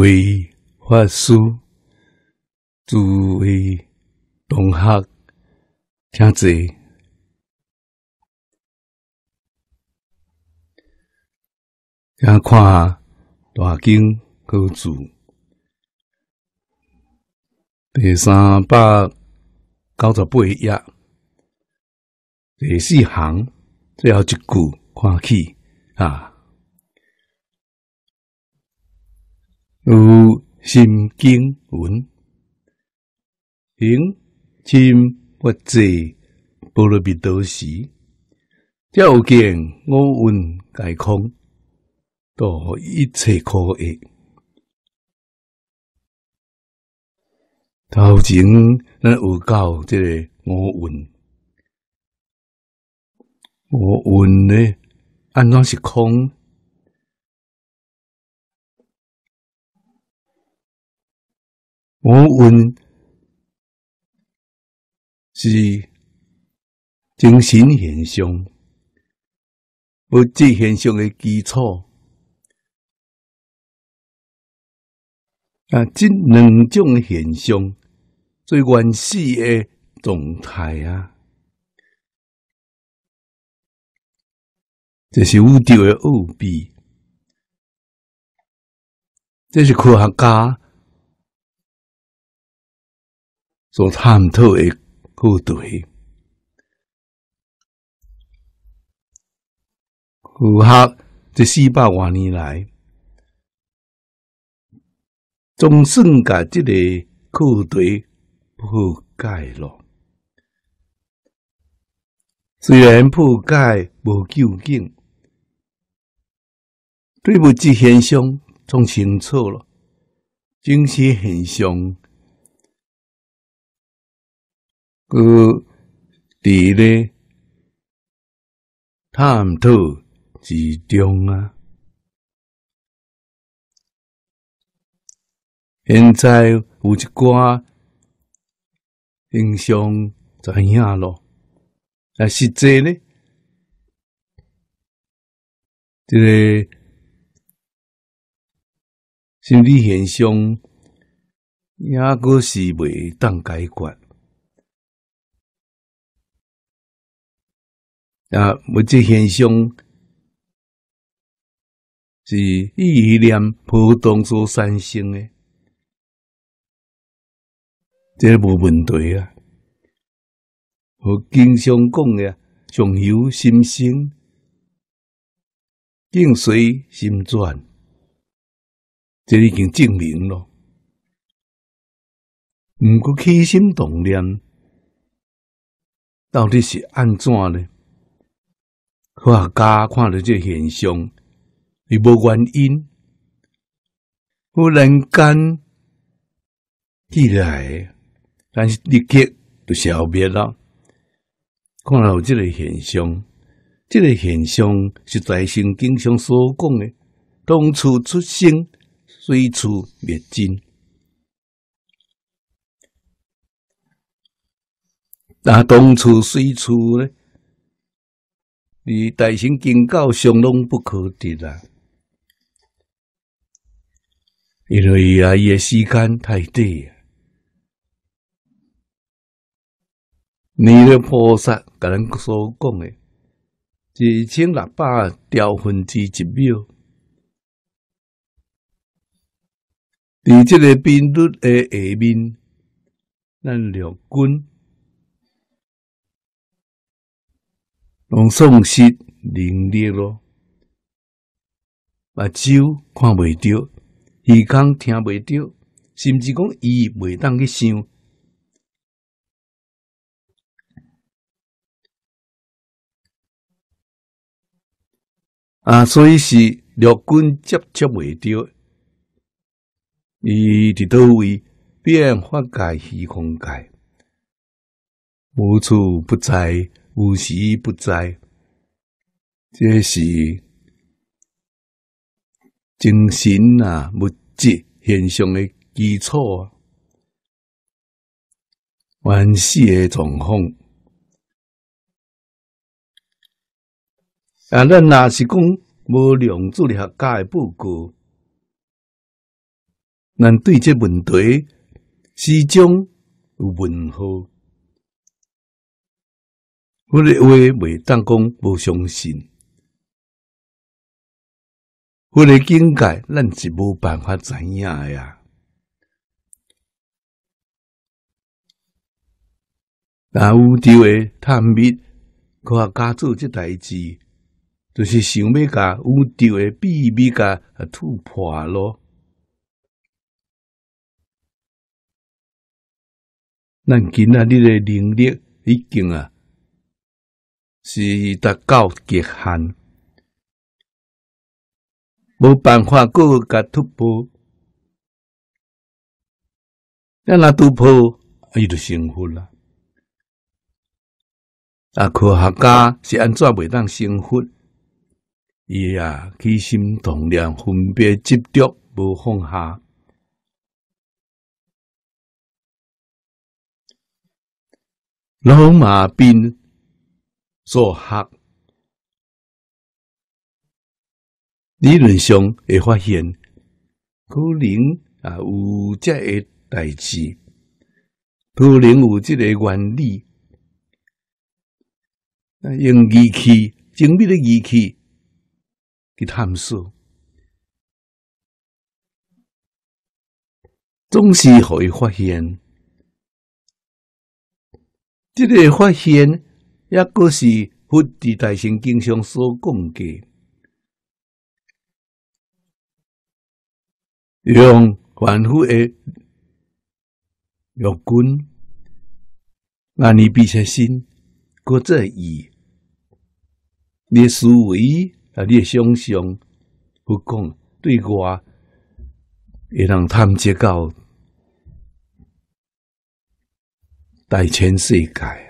为法师、诸位同学，听者，听看大经歌注第三百九十八页第四行最后一句看起啊。有心经文，行亲不济，波罗蜜多时，照见我闻皆空，度一切苦厄。头前咱有教这个我闻，我闻呢，安怎是空？我问是精神现象，物质现象的基础。啊，这两种现象最原始的状态啊，这是宇宙的奥秘，这是科学家。所探讨的课题，符合这四百多年来，总算甲这个课题破解了。虽然破解无究竟，对物质现象总清楚了，精神现象。个伫咧探讨之中啊！现在有一寡印象知影咯，啊，实际呢，这个心理现象也阁是未当解决。啊，物质现象是意念波动所产生的，这无问题啊。我经常讲的“上有心生，境随心转”，这已经证明了。毋过起心动念到底是安怎呢？科学家看到这现象，伊无原因，忽然间起来，但是立刻就消灭了。看到这个现象，这个现象是在圣经上所讲的：当初出生，随处灭尽。那当初随处呢？以大神经教上拢不可得啦，因为啊，伊诶时间太短。你的菩萨甲咱所讲诶，一千六百兆分之一秒，伫即个频率诶下面，咱六根。拢丧失能力咯，目睭看袂着，耳孔听袂着，甚至讲伊袂当去想啊，所以是六根接触袂着，伊伫倒位变化界、虚空界，无处不在。无时不在，这是精神啊物质现象的基础啊，原始的状况。啊，咱若是讲无量助力学家的报告，咱对这问题始终有问号。我的话未当讲无相信，我的境界咱是无办法知影呀。那有伫诶探秘，佮加做即代志，就是想要甲有伫诶秘密甲突破咯。咱今仔日诶能力已经啊！是达到极限，无办法个甲突破。咱若突破，伊就成佛啦。啊，科学家是安怎袂当成佛？伊啊，起心动念分别执着，无放下。老马兵。做学理论上会发现，可能啊有这个代志，可能有这个原理，用仪器精密的仪器去探索，总是会发现，这个发现。抑个是佛伫大乘经上所讲嘅，用凡夫嘅肉根，那你比切心，过这意，你思维啊，你想象，不讲对我，会让探知到大千世界。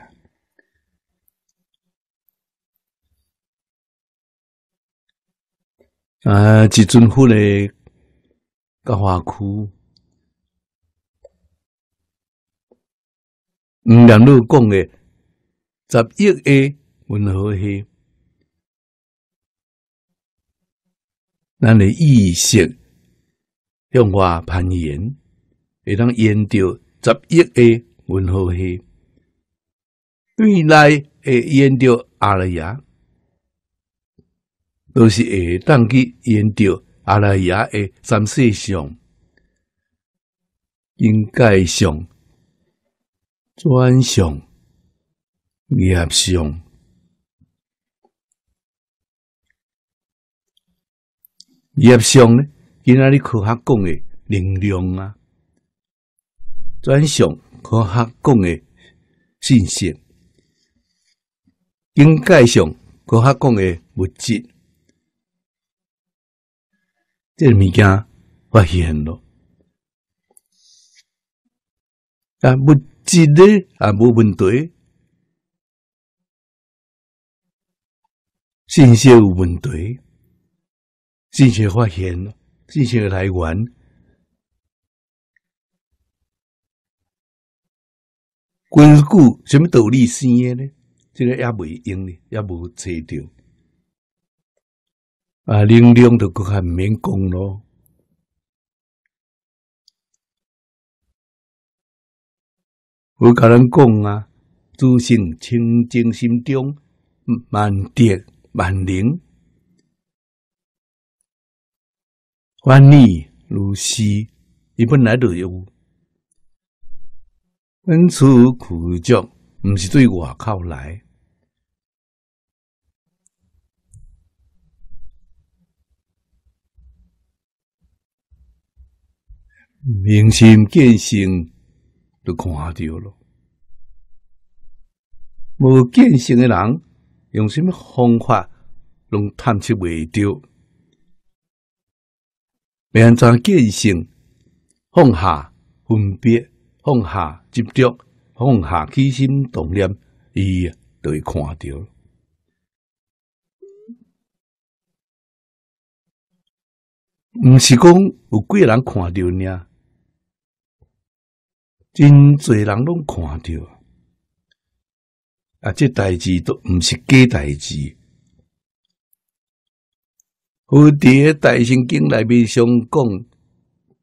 啊！一尊佛咧，个花区，五两路讲诶，十亿诶温和系，咱诶意识向外攀岩，会当沿着十亿诶温和系，对来会沿着阿拉雅。都是会当去研究阿拉雅的三世相、应该相、转相、业相。业相呢？今仔日科学讲的能量啊，转向科学讲的信息，应该上科学讲的物质。这物件发现咯，啊，物质咧啊无问题，信息有问题，信息发现咯，信息来源，根据什么道理生的呢？这个也未用呢，也无找到。啊，能量都搁较免讲咯。我甲人讲啊，自性清净心中万德万灵，万逆如是，伊本来就有。恩赐苦足，毋是对外口来。明心见性，都看到了。无见性的人，用什么方法拢探测未到。安怎见性，放下分别，放下执着，放下起心动念，伊就会看到。毋是讲有几个人看到呢？真侪人拢看到，啊！这代志都毋是假代志。蝴蝶大圣经内面上讲，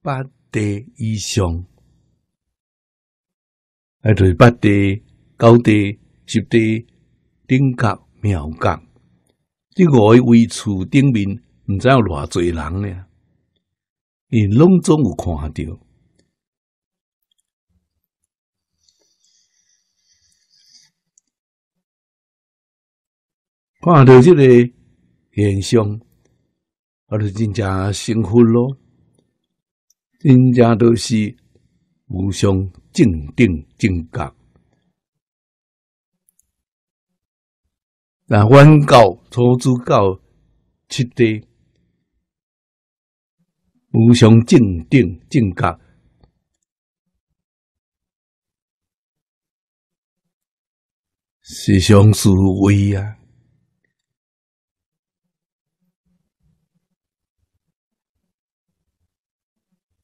八地以上，啊，就是八地、九地、十地、顶角、庙角，这五个位处顶面，毋知有偌济人呢？伊拢总有看到，看到这个现象，我就真正幸福咯。真正都是无相正定正觉，那原教初祖教七地无相正定正觉，是相思维啊。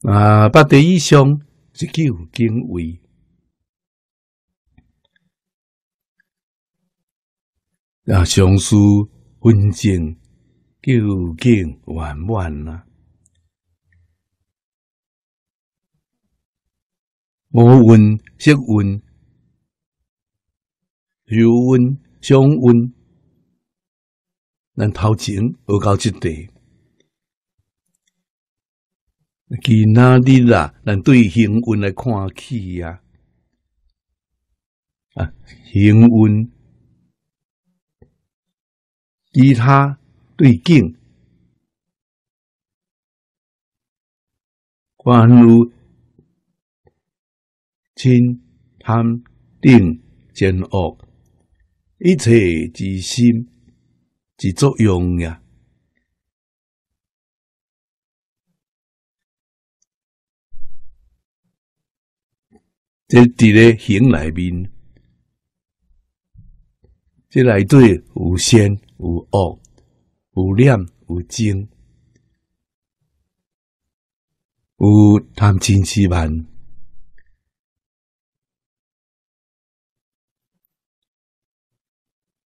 啊，八地以上是叫敬畏，啊，上师分正叫敬圆满啦。五运、色运、幽运、相运，咱头前学到这地。其他日啦，咱对幸运来看起呀，啊，幸运，其他对境，关如亲贪定善恶，一切之心之作用呀。这伫咧形内面，这内底有善有恶，有念有精，有贪嗔痴慢。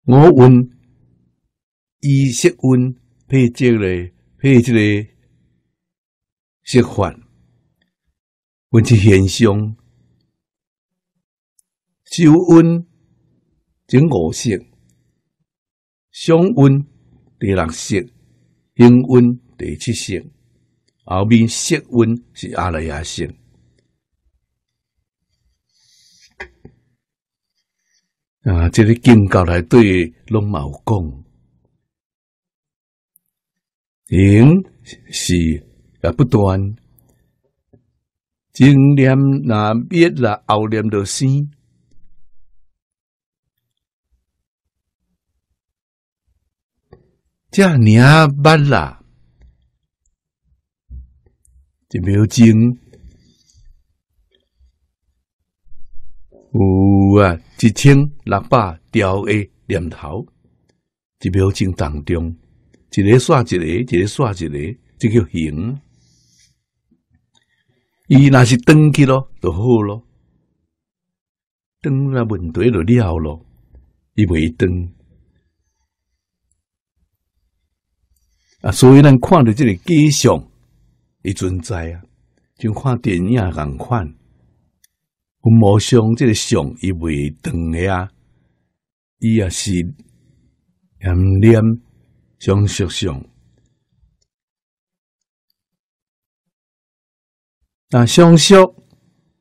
我问意识问配这个配这个识法，问这现象。修温整五色，相温第六色，阴温第七色，后面色温是阿赖耶色。啊，这个经教来对龙毛讲，行是也不断，正念那灭啦，后念就生。这尔捌啦，一秒钟有啊一千六百条的念头，一秒钟当中，一个刷一个，一个刷一个，这叫行。伊若是登去咯，就好咯，登了问题就了咯，伊未登。啊，所以咱看到这个假象，伊存在啊，就看电影共款，我无相这个相伊未长的啊，伊也是念念相识相。那相识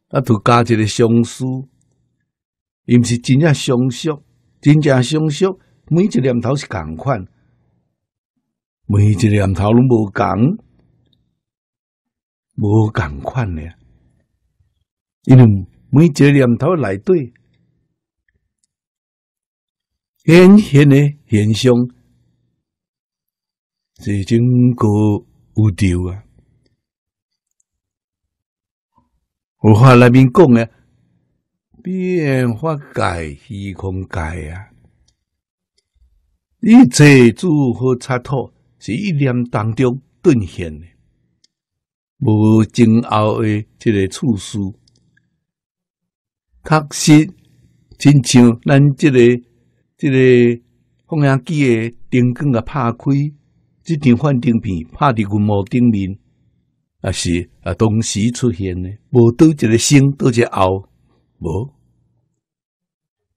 啊，都加一个相思，伊毋是真正相识，真正相识，每一个念头是共款。每一念头拢无共，无共款咧，因为每一念头内底显现的现象是整个宇宙啊！我话内面讲嘅变化界、虚空界啊，一切诸和插托。是一念当中顿现的，无前后的这个处事，确实亲像咱这个这个放映机的灯光啊，拍开，这张幻灯片拍伫银幕顶面，啊是啊同时出现的？无倒一个先，倒一个后，无，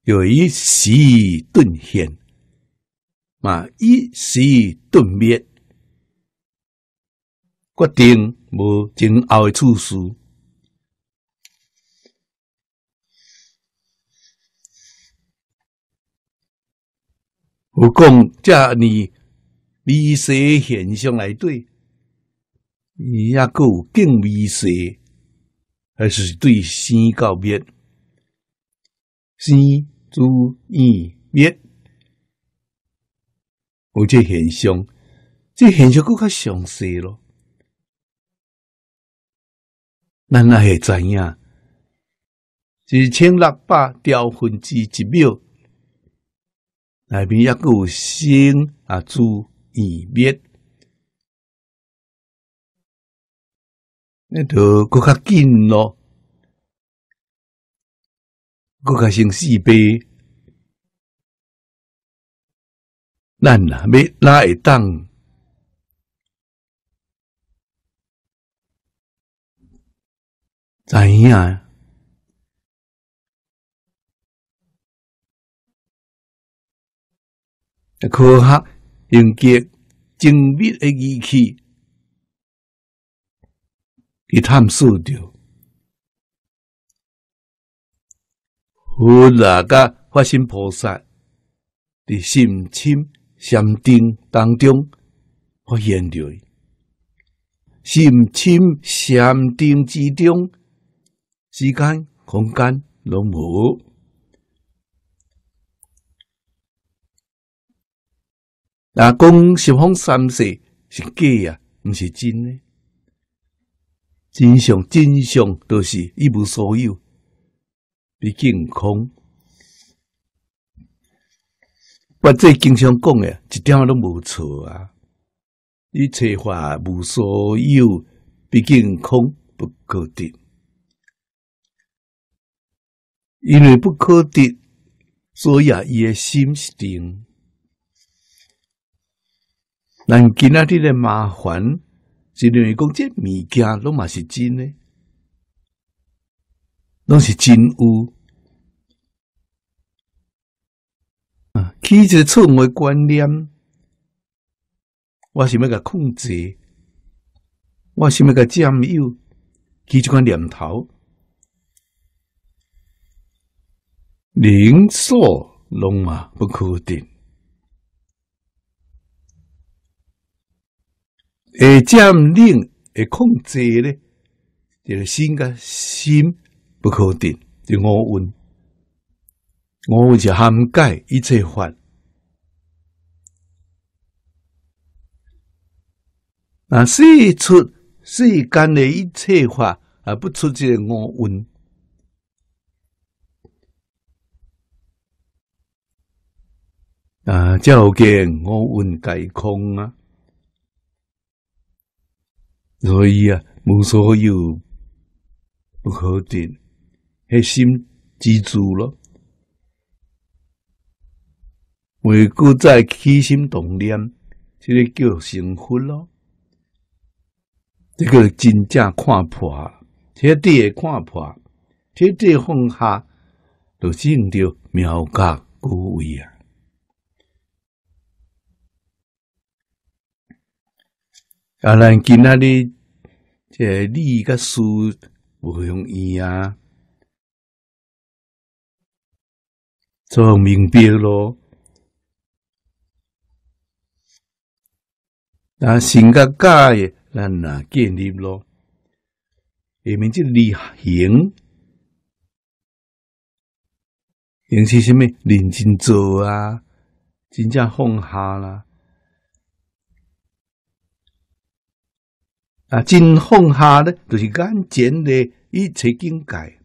有一时顿现，嘛一时顿灭，决定无前后的处事。有讲，这你微小现象来对，也个有更微小，还是对生告灭，生主意灭，有这现象，这现象更较详细咯。咱那会知影，一千六百兆分之一秒。内面也有生啊，住异灭，那就更较紧咯，更较成四倍。咱啊，要哪会当？知影？科学用极精密的仪器去探索着，佛那个发心菩萨伫心清禅定当中发现着，心清禅定之中，时间空间拢无。那讲十方三世是假呀，毋是真呢？真相真相都是一无所有，毕竟空。我这经常讲诶，一点都无错啊！一切法无所有，毕竟空不可得，因为不可得，所以啊伊诶心是定。咱今仔日的麻烦，是认为讲这物件拢嘛是真的，拢是真有起一个错误的观念，我想要甲控制，我想要甲占有，起这款念头，零所拢嘛不可定。会占领、会控制呢，就是心个心不可定，就我问，我就涵盖一切法。啊，世出世间的一切法，啊，不出这个我问。啊，叫见我问皆空啊。所以啊，无所有不可定，迄心记住了，为故在起心动念，这个叫成佛咯。这个真正看破，彻底看破，彻底放下，就证着妙觉无为啊！啊，咱今仔日这理甲事无容易啊，做明白咯。那性格假诶，咱哪建立咯？下面即理行，行是啥物？认真做啊，真正放下啦。啊，真放下咧，就是眼前的一切境界，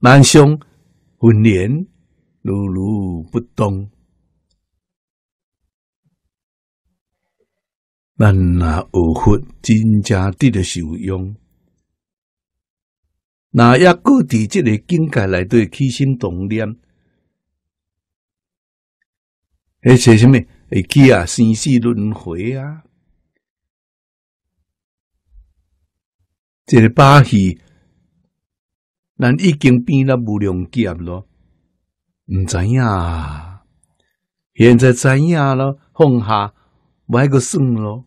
万象混连，如如不动。咱那学佛真正得的受用，那也搁伫即个境界内底起心动念，而且什么会起啊生死轮回啊？这个把戏，咱已经变了无量劫咯，毋知影啊！现在知影咯，放下，买个算咯。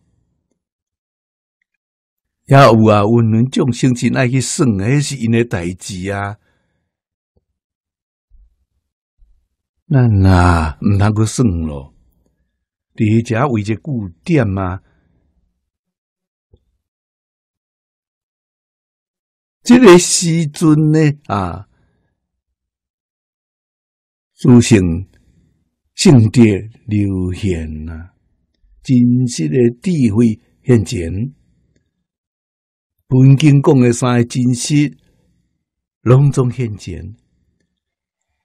也有啊，有人众生真爱去算，迄是因诶代志啊。咱啊，毋通去算咯。伫迄遮为一固点啊，即个时阵呢啊，诸圣圣德流现啊，真实的智慧现前。本经讲的三个真实，隆重现前，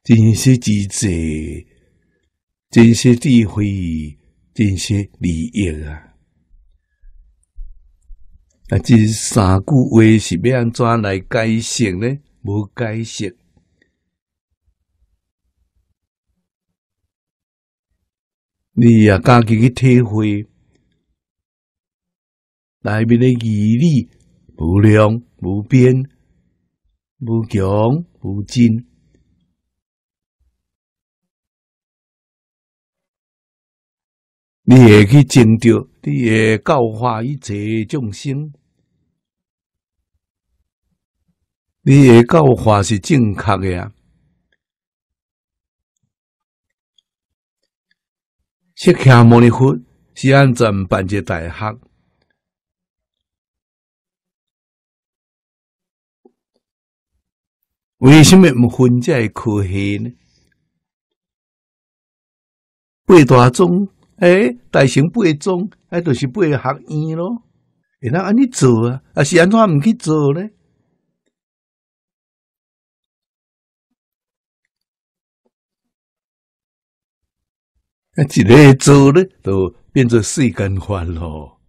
真实之者，真实智慧，真实利益啊！啊，这三句话是要安怎来解释呢？无解释，你也家己去体会，内面的义理。无量无边无穷无尽，你会去证着，你会教化一切众生，你会教化是正确的啊！释迦牟尼佛是安怎办这大学？为什么唔分这科系呢？八大宗，诶，大型八宗，诶，就是八个学院咯。会当安尼做啊？啊，是安怎唔去做呢？啊，一个做呢，就变做世间法咯。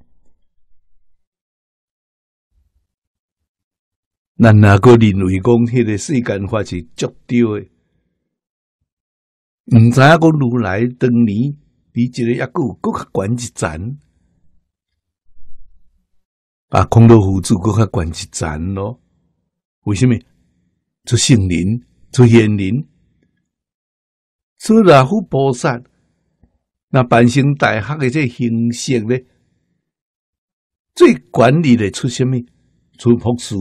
咱那个认为讲，迄个世间法是足丢诶，毋知影讲如来当年比一个抑古搁较悬一层，啊，空头佛祖搁较悬一层咯。为什么？做圣人，做贤人，做大佛菩萨，那办成大学诶这形式咧，最管理的出什么？出博士。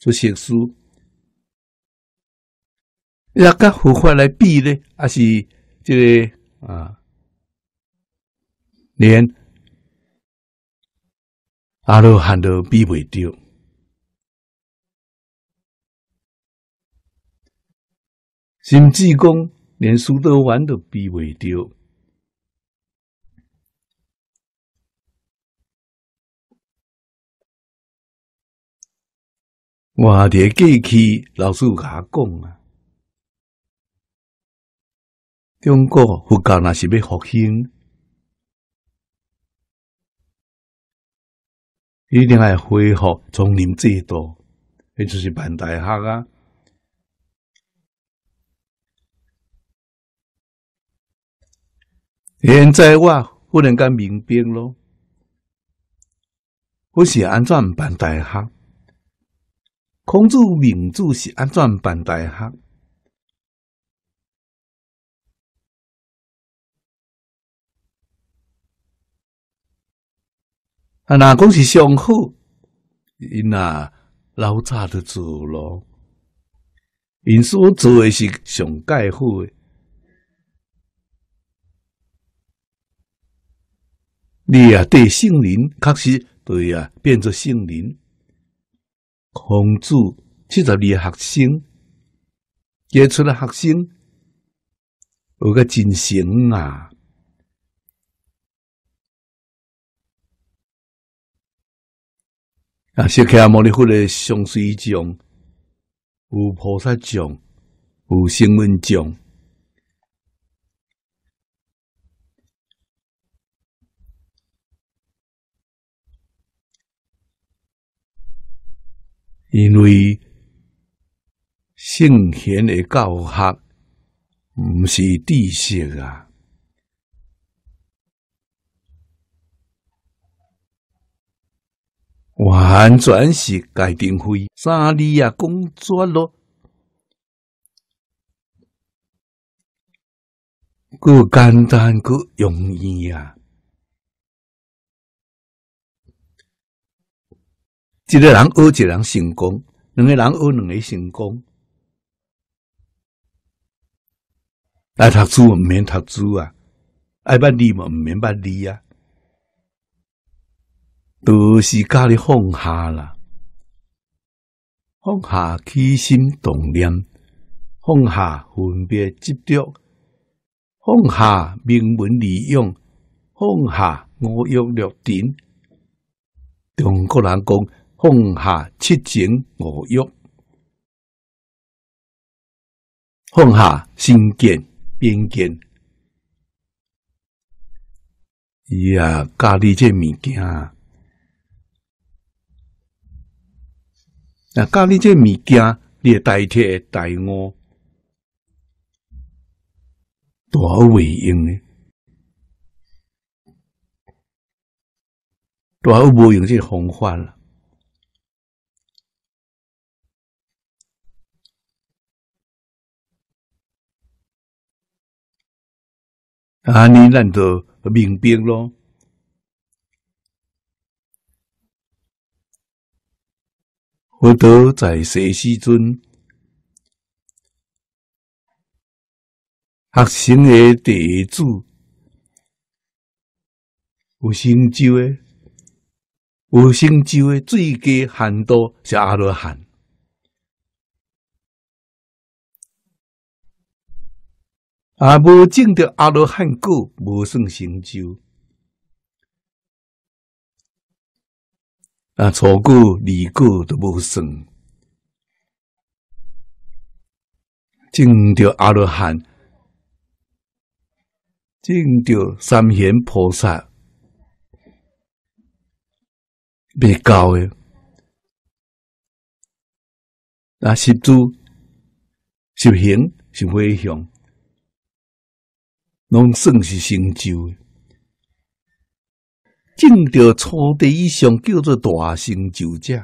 做学书，要甲佛法来比呢，还是这个啊？连阿罗汉都比袂着，甚至讲连苏德丸都比袂着。我伫过去老师有甲我讲啊，中国佛教若是要复兴，一定要恢复丛林制度，也就是办大学啊。现在我忽然间明白咯，我是安怎办大学？孔子名著是安怎办大学？啊，那讲是上好，因啊老早就做咯，因所做的是上介好的。你啊，对圣人确实对啊，变作圣人。孔子七十二学生，杰出的学生，有个真诚啊！啊，释迦牟尼佛的上水像，有菩萨像，有声闻像。因为圣贤的教学毋是知识啊，完全是界定非三字啊，工作咯，个简单个容易啊！一个人学，一个人成功；两个人学，两个成功。爱读书唔免读书啊，爱捌字嘛唔免捌字啊。都是教你放下啦，放下起心动念，放下分别执着，放下名闻利用，放下五欲六尘。中国人讲放下七情五欲，放下心见边见。伊啊，教你这物件。那教你这物件，你代替大我，多为用呢？多无用这方法了。啊，你难得明白咯？我都在世时阵，学生的弟子，有成就的，有成就的最高限度是阿罗汉，啊，无证得阿罗汉果，无算成就。啊，错过、离过都无算，证着阿罗汉，证着三贤菩萨，未高诶。那十住、十行、是回向，拢算是成就。证到初地以上，叫做大成就者。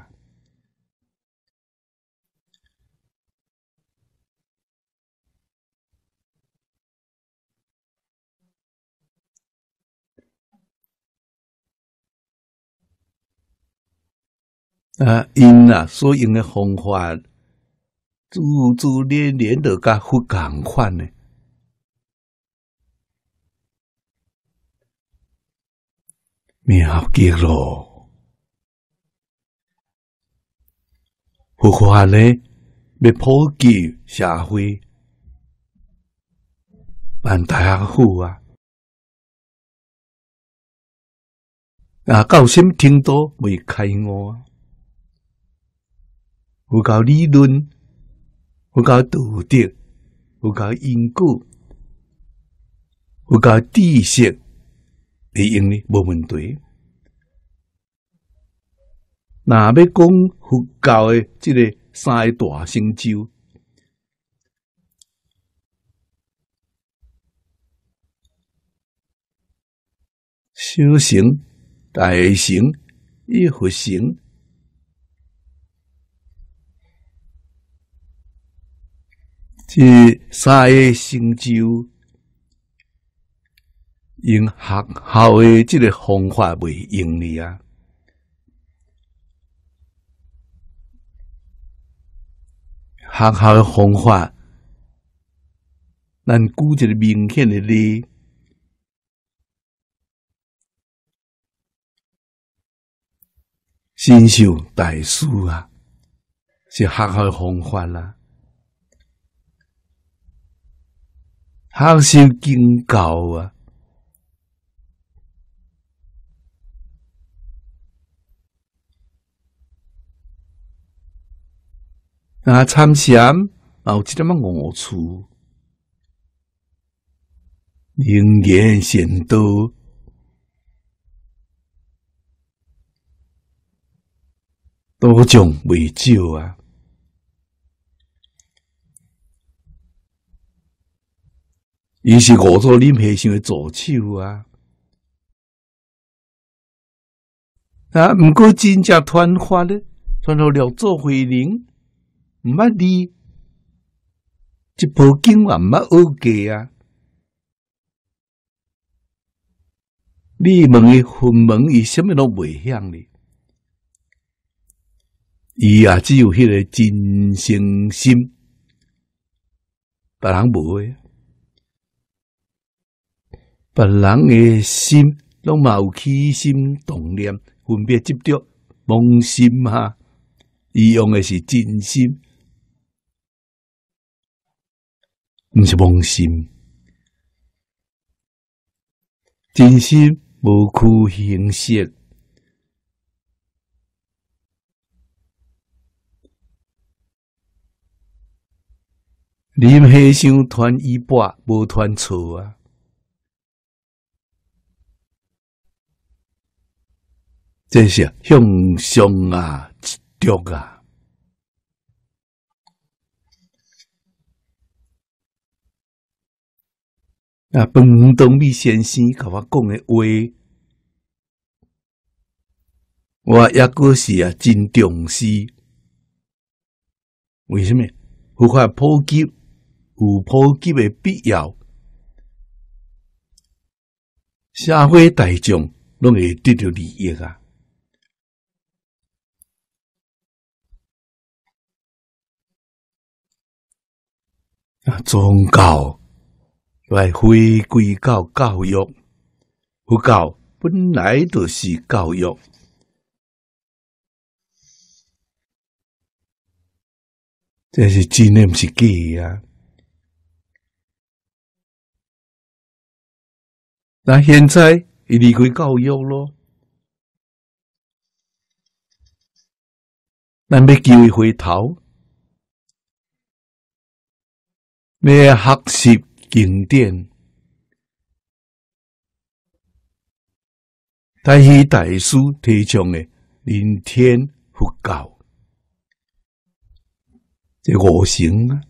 啊，因啊所用的方法，诸诸连连都甲不共款呢。妙极咯！佛法呢，要普及社会，办大学好啊！啊，到什么程度未开悟啊？有教理论，有教道德，有教因果，有教知识。你用呢无问题。那要讲佛教的这个三大成就，修行、大行、一佛行，这三个成就。用学校的这个方法为用哩啊，学校的方法，咱举一个明显的例，新秀大师啊，是学校的方法啦，学习经教啊。啊，参禅有一点么恶处，灵言显道，多种未少啊！伊是恶作林皮想做手啊！啊，毋过真正传法咧，传到了做慧能，毋捌你，一部经话毋捌学过啊。你问伊分门，伊什么都袂晓哩。伊也只有迄个真诚心，别人无诶。别人诶心，拢嘛有起心动念，分别执着妄心哈。伊用诶是真心，毋是妄心，真心。无区形色，啉黑想团一半，无团错啊！这是向上啊，执着啊！啊，本东美先生甲我讲的话。我也个是啊，真重视。为什么？佛法普及有普及的必要，社会大众拢会得到利益啊！啊，宗教来回归到教育，佛教本来就是教育。这是真的，不是假啊！那现在伊离开教育咯，咱要机会回头，要学习经典，大喜大师提倡的人天佛教。这五行啊，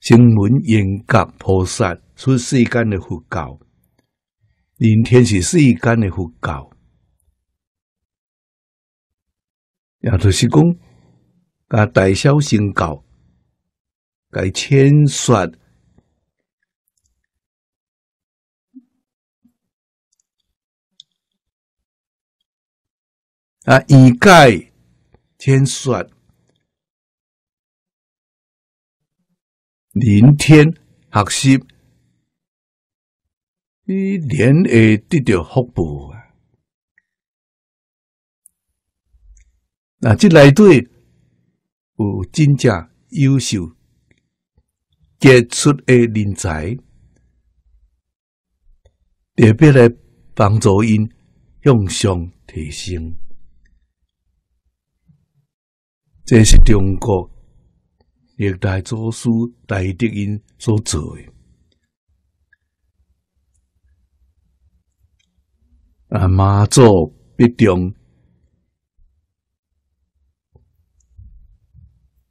声闻缘觉菩萨出世间的佛教，人天是世间的佛教，也就是讲，甲大小圣教，甲千说啊，以解千说。明天学习，你连会得到福报啊！那这内底有真正优秀杰出的人才，特别来帮助因向上提升，这是中国。历代祖师大德因所做的啊，马祖必定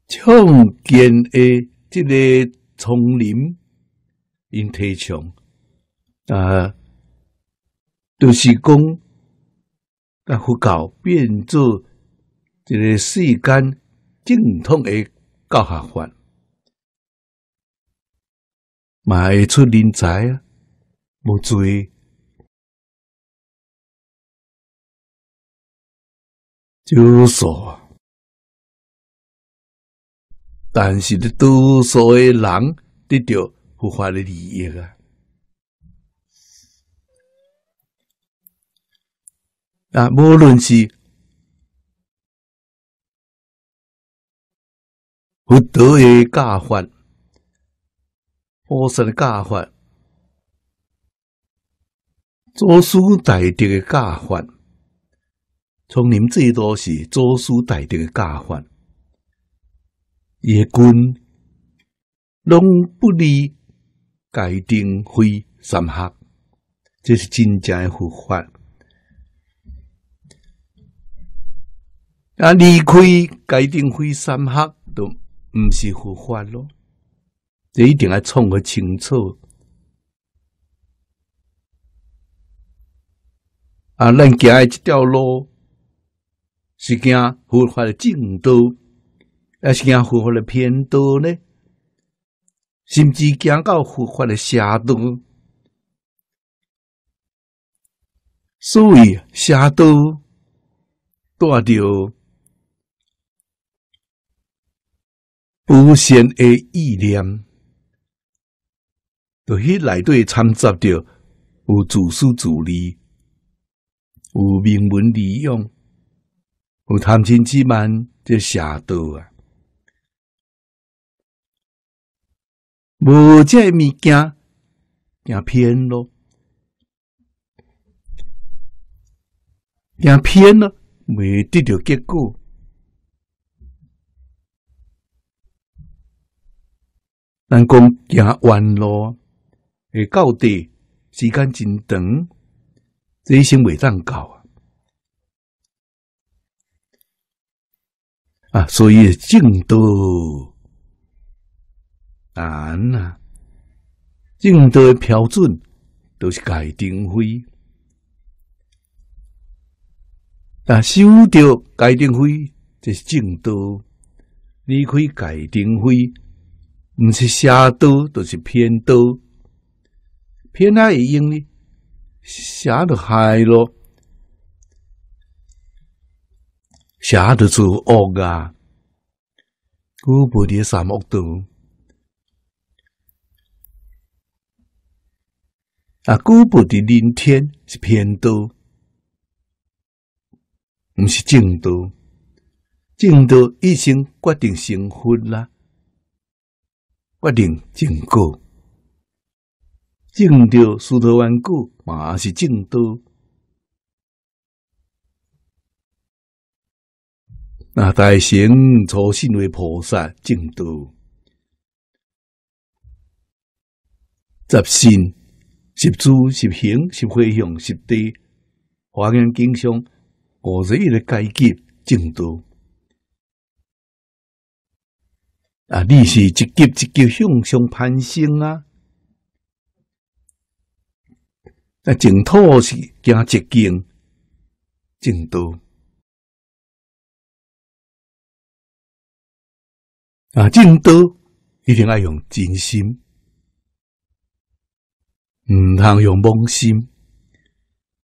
创建的这个丛林，因提倡啊，就是讲啊，佛教变做这个世间正统的。教学法，卖出人才啊，无罪，就说，但是的多数的人得到佛法的利益啊，啊，无论是。佛陀的教法，菩萨的教法，祖师大德的教法，从你们最多是祖师大德的教法，业君拢不离界定非三学，这是真正的佛法。啊，离开界定非三学都。毋是佛法咯，这一定要创个清楚。啊，咱行的这条路是行佛法的正道，还是行佛法的偏道呢？甚至行到佛法的邪道？所以邪道带着无限的意念。就迄内底掺杂着有自私自利，有名闻利用，有贪嗔痴慢，这邪道啊！无这物件，行偏咯，行偏咯，未得到结果。咱讲行弯路。会到底时间真长，这生未当到啊！啊，所以正道难啊，正道标准都是界定会，啊，修掉界定会，这是正道；离开界定会，毋是邪道，都是偏道。偏那会用呢？写得害咯，写得做恶啊！古不的三恶道啊，古不的临天是偏道，毋是正道。正道已经决定成佛啦，决定正果。正道殊途万古，嘛是正道。那大乘初信为菩萨正道，十信、十诸、十行、十回向、十地，华严经上五十一个阶级正道。啊，你是一级一级向上攀升啊！那净土是行捷径正道啊，正道一定要用真心，唔通用妄心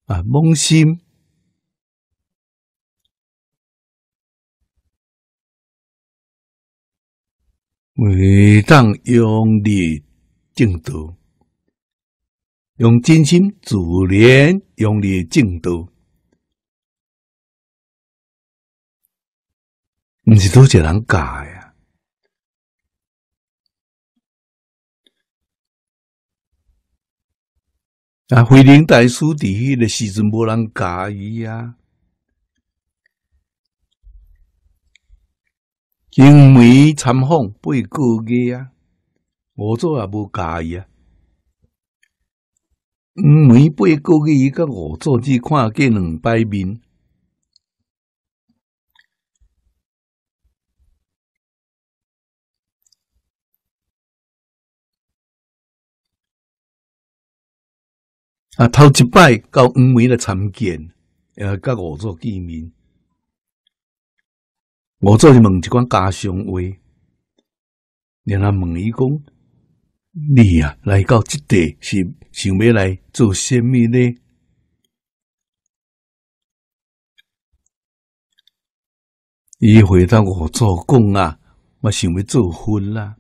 啊！妄心未当用力正道。用真心自怜，用力正道，毋是多少人教诶？啊，慧灵大师伫迄个时阵无人教伊啊，因为参访八个月啊，我做也无教伊啊。每八个月一个五座只看见两摆面，啊，头一摆到五梅来参见，呃，甲五座见面，五座就问一寡家乡话，然后问伊讲。你啊，来到即地是想要来做什么呢？伊回答我做工啊，我想要做婚啦。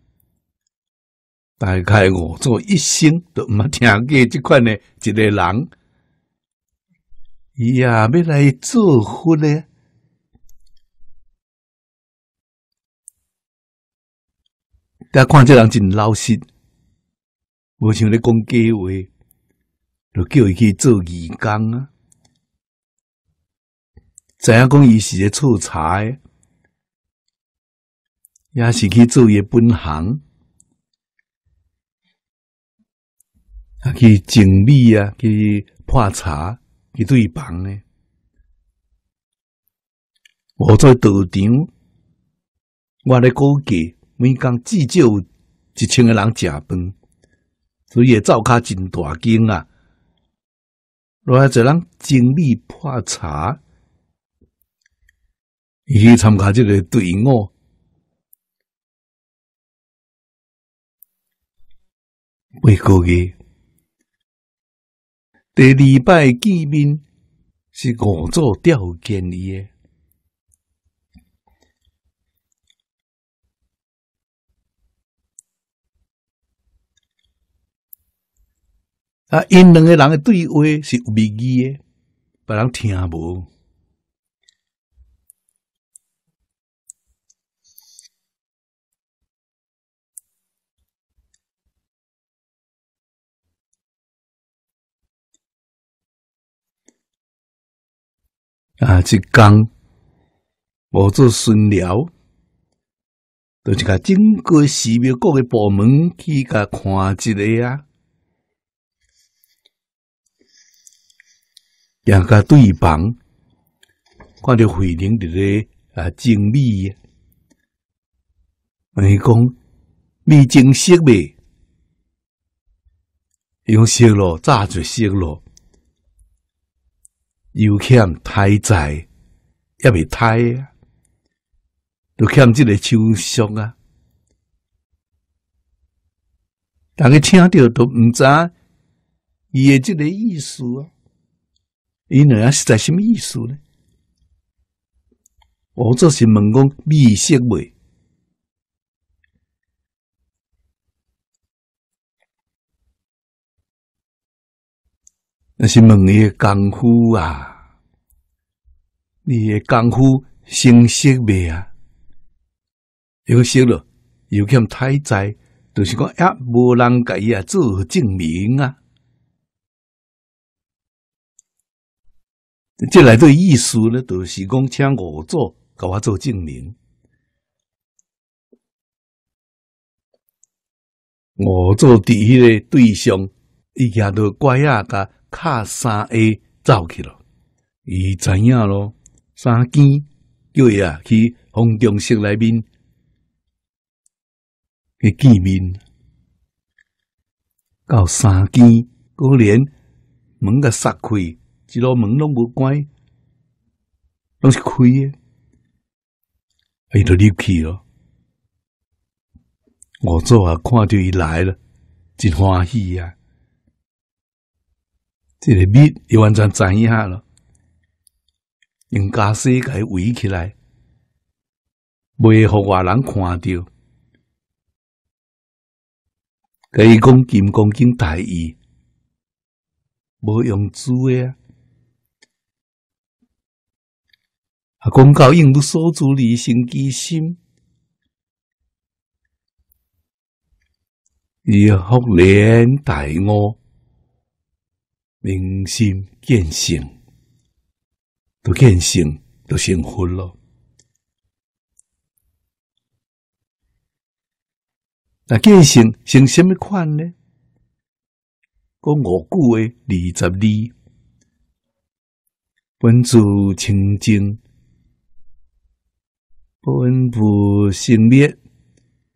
大概我做一生都毋捌听过这款诶一个人，伊啊要来做婚呢？但看这人真老实。无像咧讲假话，就叫伊去做义工啊！知影讲伊是咧出差，也是去做伊本行，去整理啊，去泡茶，去对房呢。我在道场，我咧估计每工至少一千个人食饭。所以灶骹真大间啊！落来一人整理破查，伊去参加这个队伍。八个月，第二摆见面是五座吊见伊的。啊，因两个人的对话是有秘语的，别人听无。啊，一讲我做顺疗，就是甲经过寺庙各个部门去甲看一个啊。两个对房，看到慧玲伫咧啊，精美，你讲美精色未？用色咯，早就色咯，又欠太在，也未太啊，都欠这个抽象啊。大家听到都唔知伊诶这个意思啊。伊两样是在什么意思呢？我做是问讲美色未？那是问你功夫啊，你的功夫成色未啊？有色了，有欠太在，就是讲也无人甲伊啊做证明啊。这来的意思呢，就是讲请我做，给我做证明。我做第一个对象，伊家都乖啊，甲卡三 A 走去了。伊知影咯，三更叫伊啊去红中室内面去见面。到三更，果然门个杀开。一路门拢无关，拢是开诶，伊就入去咯。我做啊，看到伊来了，真欢喜啊！这个蜜又完全知影了，用家私甲伊围起来，袂互外人看到。甲伊讲金刚经大义，无用煮诶啊！公告印度所住理性之心，以福莲大我明心见性，都见性都成佛咯。那见性成什么款呢？讲五句诶，二十二，本自清净。本不生灭，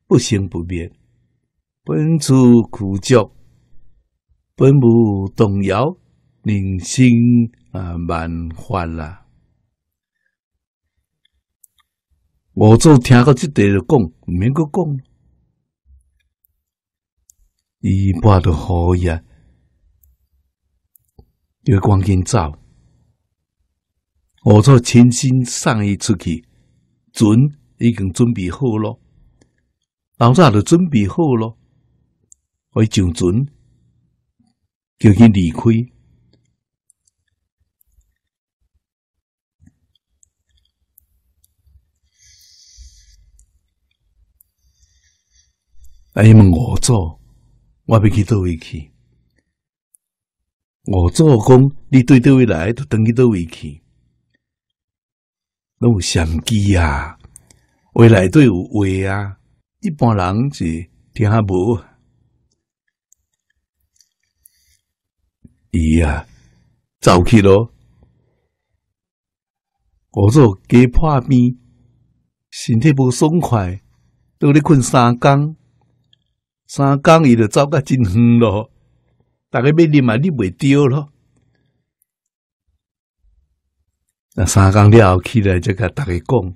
不生不灭；本自苦足，本不动摇，人生啊万法啦。我做听到即地就讲，唔免个讲，一般都可以啊。要赶紧走，我做亲身送伊出去。船已经准备好咯，老早就准备好咯，可以上船，叫伊离开。哎，问我做，我要去倒位去。我做讲，你对倒位来，就等于倒位去。拢有相机啊，未来都有话啊，一般人是听下无。伊啊，走去咯。我做鸡破病，身体无爽快，倒咧困三更，三更伊就走甲真远咯。大家要啉嘛，啉袂着咯。那三更了起来，就甲大家讲，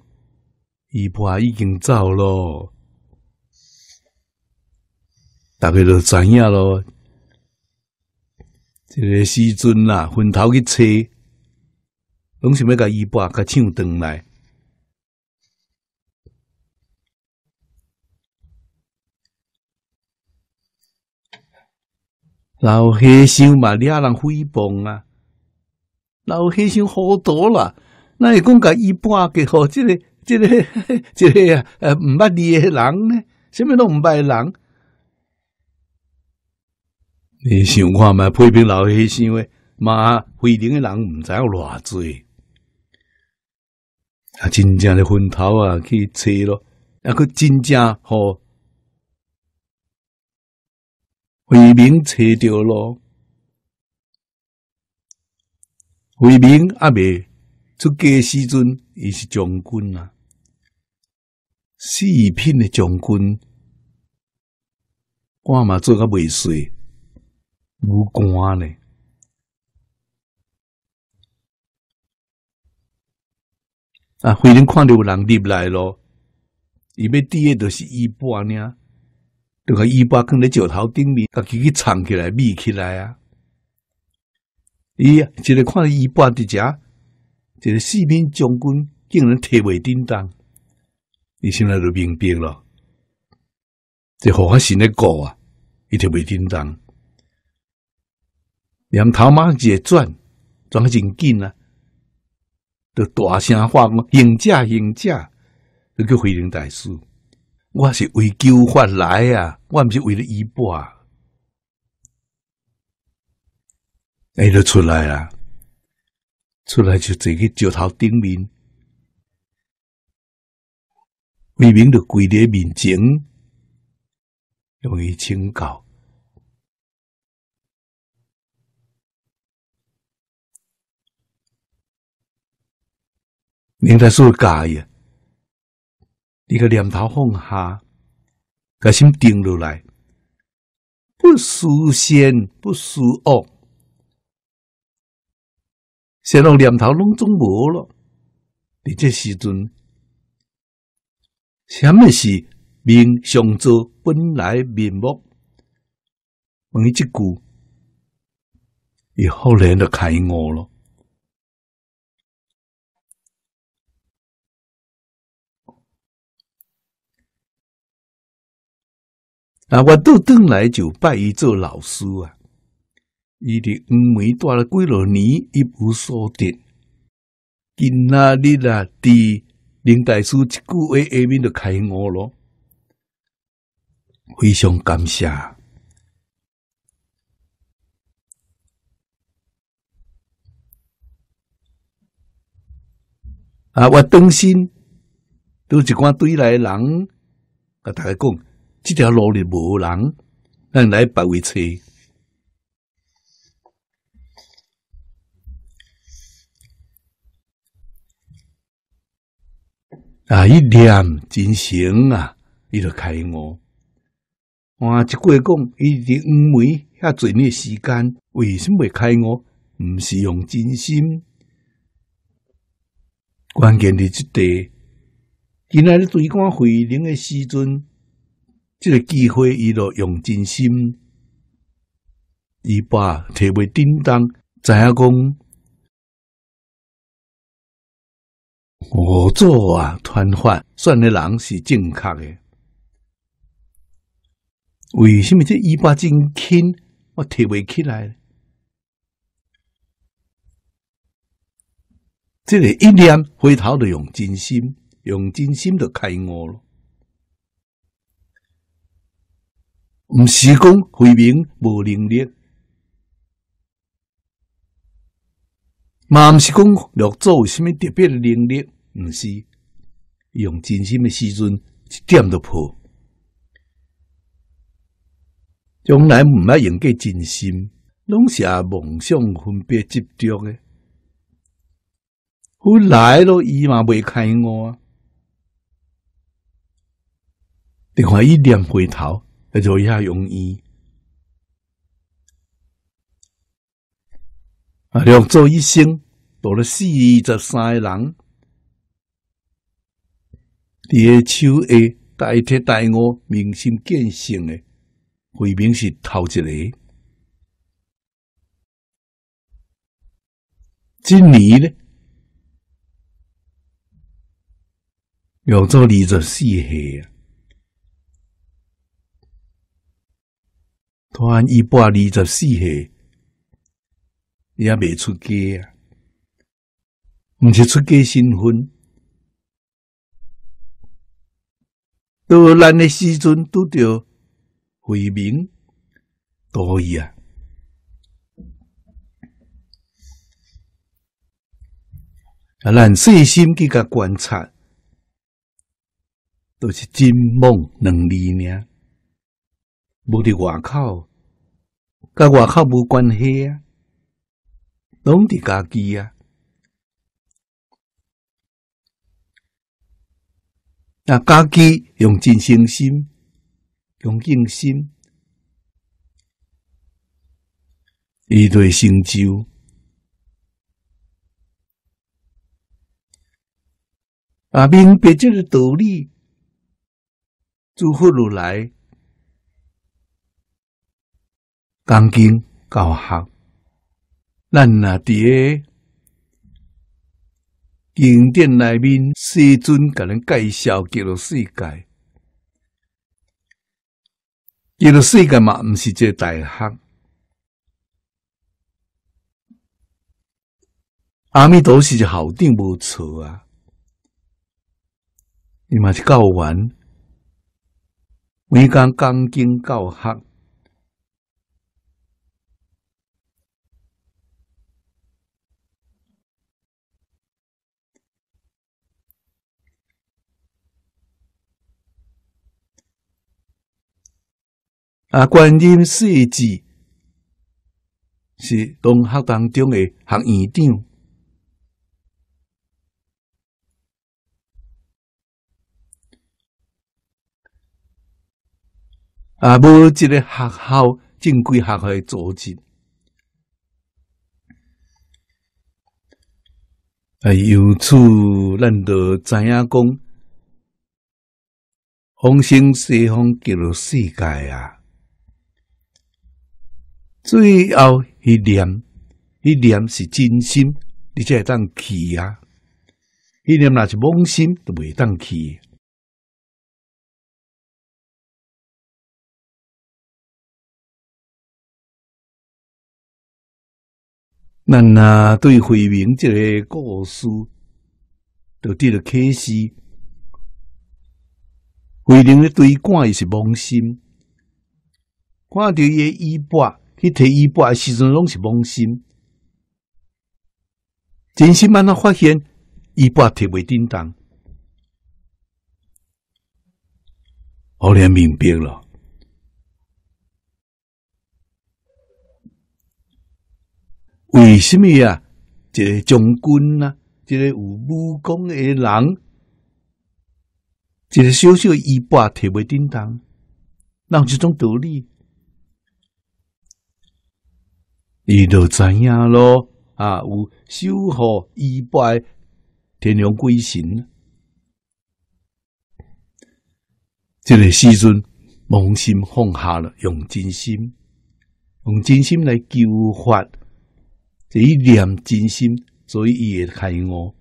伊婆已经走咯，大家都知影咯。这个时阵啦，分头去找，拢想要甲伊婆甲抢回来。老和尚嘛，俩人诽谤啊！老和尚糊涂啦，那会讲甲伊半给好，这个、这个、这个啊，呃，毋捌字的人呢？什么都毋捌人？你想看嘛？批评老和尚诶，嘛，会灵的人毋知有偌济，啊，真正的昏头啊，去找咯，啊，个真正吼。慧明找着咯，慧明阿未出家时阵，伊是将军啊，四品的将军，我嘛做个未遂，无官呢。啊，慧明看到有人入来咯，伊要第一就是一半呢。就个伊把放在石头顶面，家己去藏起来、密起来啊！伊一个看到伊把伫遮，一个四品将军竟然摕袂叮当，伊现在就明白了，这何发神的故啊！伊摕袂叮当，连头马一转，转真紧啊！就大声喊：“行者，行者！”那个飞灵大师。我是为救法来啊！我毋是为了医博，哎，就出来啊！出来就坐去石头顶面，为民就跪在面前，用于请教。明代是假呀！一个念头放下，个心定落来，不思善，不思恶，善恶念头拢总无咯。伫这时阵，什么是明上座本来面目？问你这句，以后人就开悟了。啊！我倒转来就拜伊做老师啊！伊伫黄梅住了几落年，一无所得。今仔日啊，伫林大师一句话下面就开悟咯，非常感谢。啊！我当心都一寡对来人，甲大家讲。这条路里无人，咱来别位找。啊！一念真诚啊，伊就开悟。哇！一句讲，伊伫五梅遐做呢时间，为什么会开悟？毋是用真心，关键伫即地。今仔日对讲会灵的时阵。这个机会，伊就用真心，伊把提袂叮当，知影讲，我做啊团饭，算的人是正确的。为什么这伊把真轻，我提袂起来？这个一念回头就用真心，用真心就开悟了。毋是讲慧明无能力，嘛毋是讲六祖有啥物特别的能力，毋是。用真心的时阵一点都破，从来毋爱用过真心，拢是啊梦想分别执着的，后来咯伊嘛未开悟啊，你看一念回头。那就也容易啊！两做一生到了四十三个人，伫个手下大铁大我明心见性的，回明是头一个。今年呢，要做二十四岁啊，突然一百二十四岁也未出家啊。毋是出家新婚，到咱的时阵拄着慧明多伊啊！啊，咱细心去甲观察，都是真梦两字尔，无伫外口，甲外口无关系啊，拢伫家己啊。那家己用真诚心、用敬心，伊对成就。啊，明白这个道理，祝福如来，钢筋教学，咱那伫经典内面，世尊甲咱介绍极乐世界，极乐世界嘛，毋是一个大学。阿弥陀是校长无错啊，伊嘛是教完，每讲讲经教学。啊，观音四字是同学当中的学院长，啊，无一个学校正规学校的组织，啊，由此咱就知影讲，方生西方极乐世界啊。最后一念，一念是真心，你才会当去啊！一念若是妄心，都袂当去。咱啊，对慧明这个故事，就得了启示。慧明的对观是妄心，看到伊的衣钵。去摕衣钵诶时阵，拢是妄心，真心慢慢发现衣钵摕袂叮当，后来明白了，为什么呀？一个将军啊，一个有武功诶人，一个小小衣钵摕袂叮当，哪有这种道理？伊就知影咯，啊，有守护伊拜天龙鬼神，这个时阵妄心放下了，用真心，用真心来救法，这一念真心，所以伊会开悟。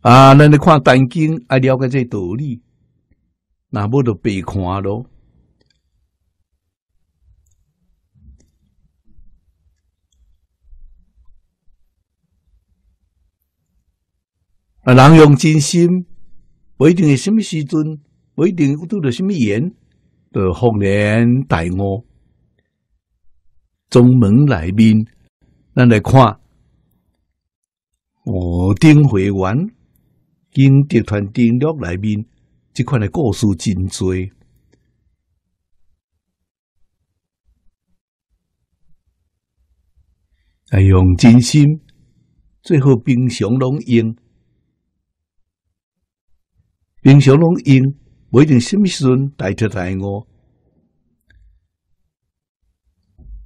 啊，咱来看《单经》，爱了解这道理。那无就白看咯。啊，人用真心，不一定是什么时阵，不一定拄着什么缘，就福连大悟。宗门内面，咱来看，五顶会元经集团订录内面。这款的故事真多，啊，用真心，最好平常拢用，平常拢用，不一定什么时阵大彻大悟，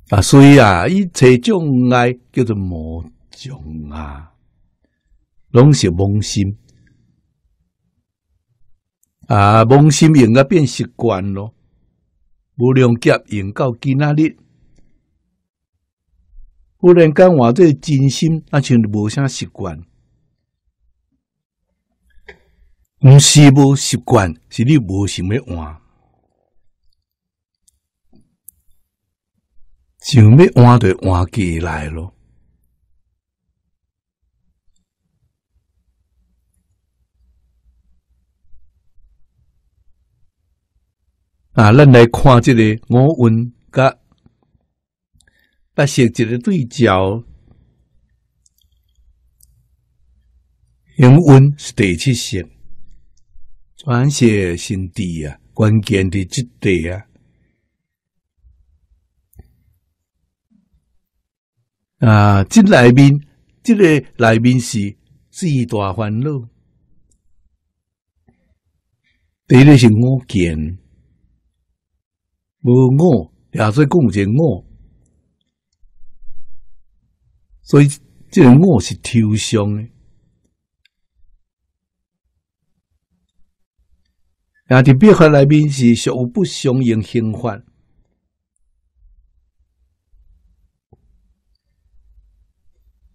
啊，所以啊，一切障碍叫做魔障啊，拢是妄心。啊，妄心应该变习惯咯，无量劫用到今仔日，忽然间换做真心，那像无啥习惯，毋是无习惯，是你无想要换。想要换就换过来咯。啊，咱来看这个五运甲八色一个对照，行运是第七色，转色心地啊，关键的这地啊。啊，这内面，这个内面是四大烦恼。第一个是五见，无我，也所以讲者我，所以这个我是抽象的。啊，伫笔法内面是属不相应刑法。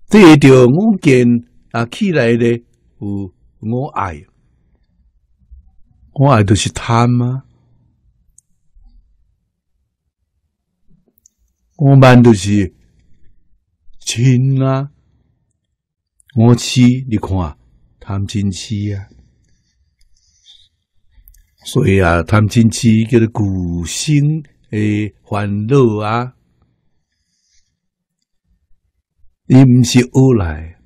这条我见啊起来咧有我爱，我爱就是贪啊，我慢就是亲啊，我痴你看啊贪嗔痴啊，所以啊贪嗔痴叫做古心的烦恼啊。伊毋是恶来，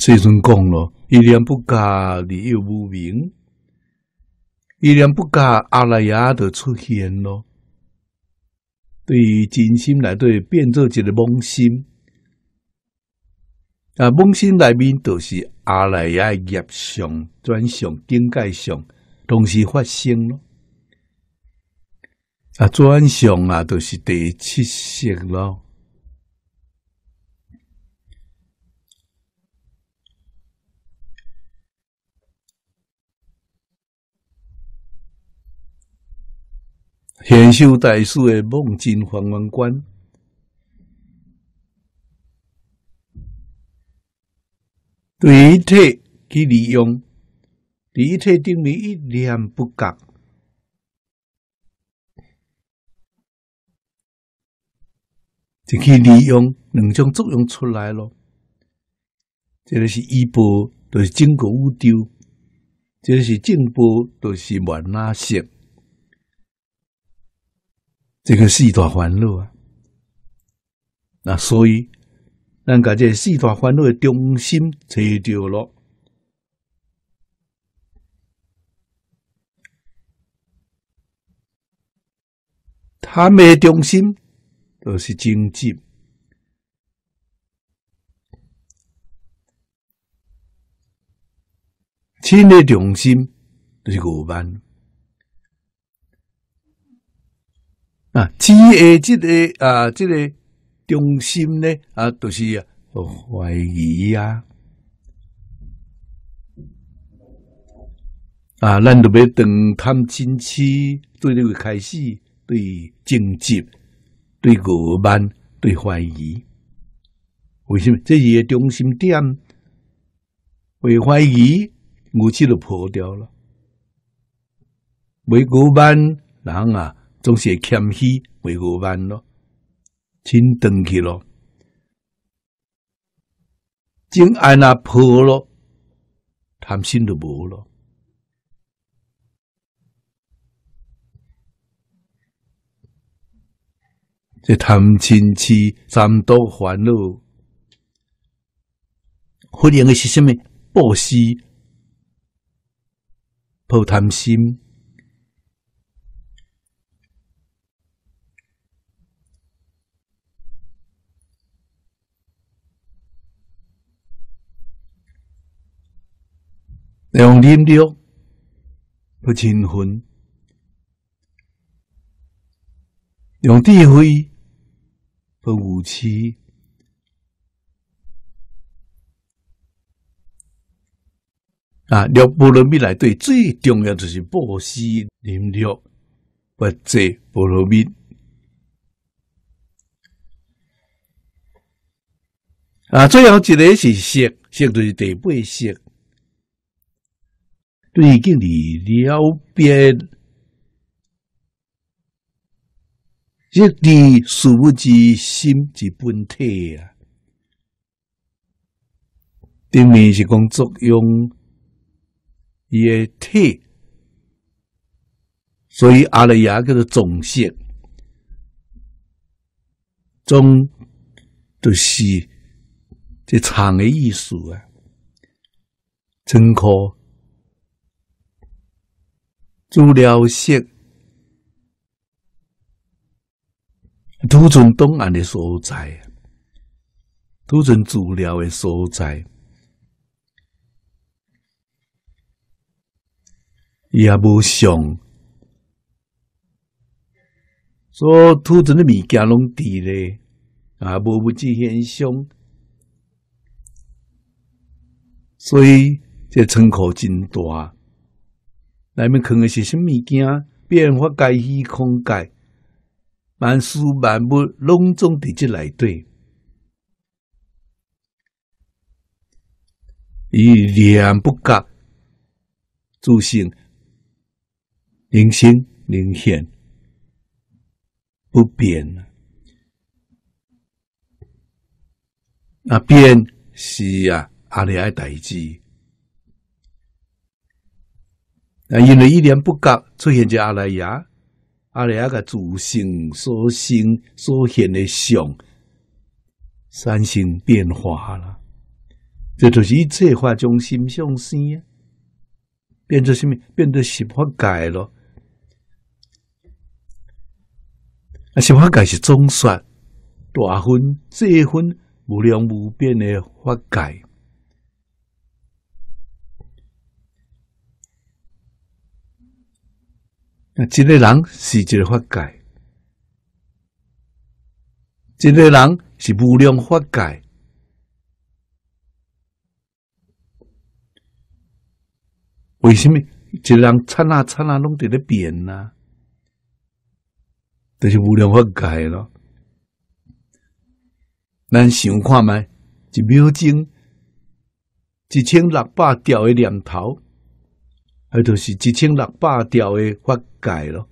这阵讲咯，一念不加，理又无明；一念不加，阿赖耶就出现咯。对于真心来对，变做一个妄心，啊，妄心内面都是阿赖耶业相、转相、境界相。同时发生咯，啊，转相啊，都是第七识咯。显修大师的梦境还原观，对体去利用。第一体定名一念不觉，就可以利用两种作用出来咯。这个是一波，就是经过乌丢；这个是进波，就是满拉色。这个四大烦恼啊，那所以咱把这四大烦恼的中心找到了。他们中心都是经济，亲的中心都是五万。啊，七的这个啊，即个中心呢啊，都是怀疑啊啊，咱都要等探亲戚对这个开始。对荆棘、对傲慢、对怀疑，为什么？这些中心点为怀疑，武器都破掉了；为傲慢，人啊总是谦虚，为傲慢咯，请登去咯，真爱那破咯，贪心都无咯。这贪亲戚三多烦恼，或者个是什么？报施、报贪心，用能力不勤奋，用智慧不武器。啊，六波罗蜜来对最重要就是布施能力，不济波罗蜜。啊，最后一个是色，色就是第八色。都已经离了别，一地数之心之本体啊，对面是讲作用也体，所以阿拉亚叫做总色，总都是这长的意思啊，真可。资料室，土存档案的所在，土存资料的所在，也无上，所土存的物件拢伫咧，啊，无物质现象，所以这仓库真大。内面藏的是什物件？变化界、虚空界，万事万物拢总伫即内底。以念不觉，自性灵性灵现不变。那变是啊，阿里爱代志。啊，因为一念不觉出现在阿赖耶，阿赖耶个主性所性所现的相，三性变化了，这就是一切化中心相生啊，变成什么？变得十法界咯。啊，十法界是总说大分、小分、无量无边的法界。一个人是一个法界，一个人是无量法界。为什么一个人刹那刹那拢在咧变呐？就是无量法界咯。咱想看觅，一秒钟一千六百条的念头。迄著是一千六百条的法界咯，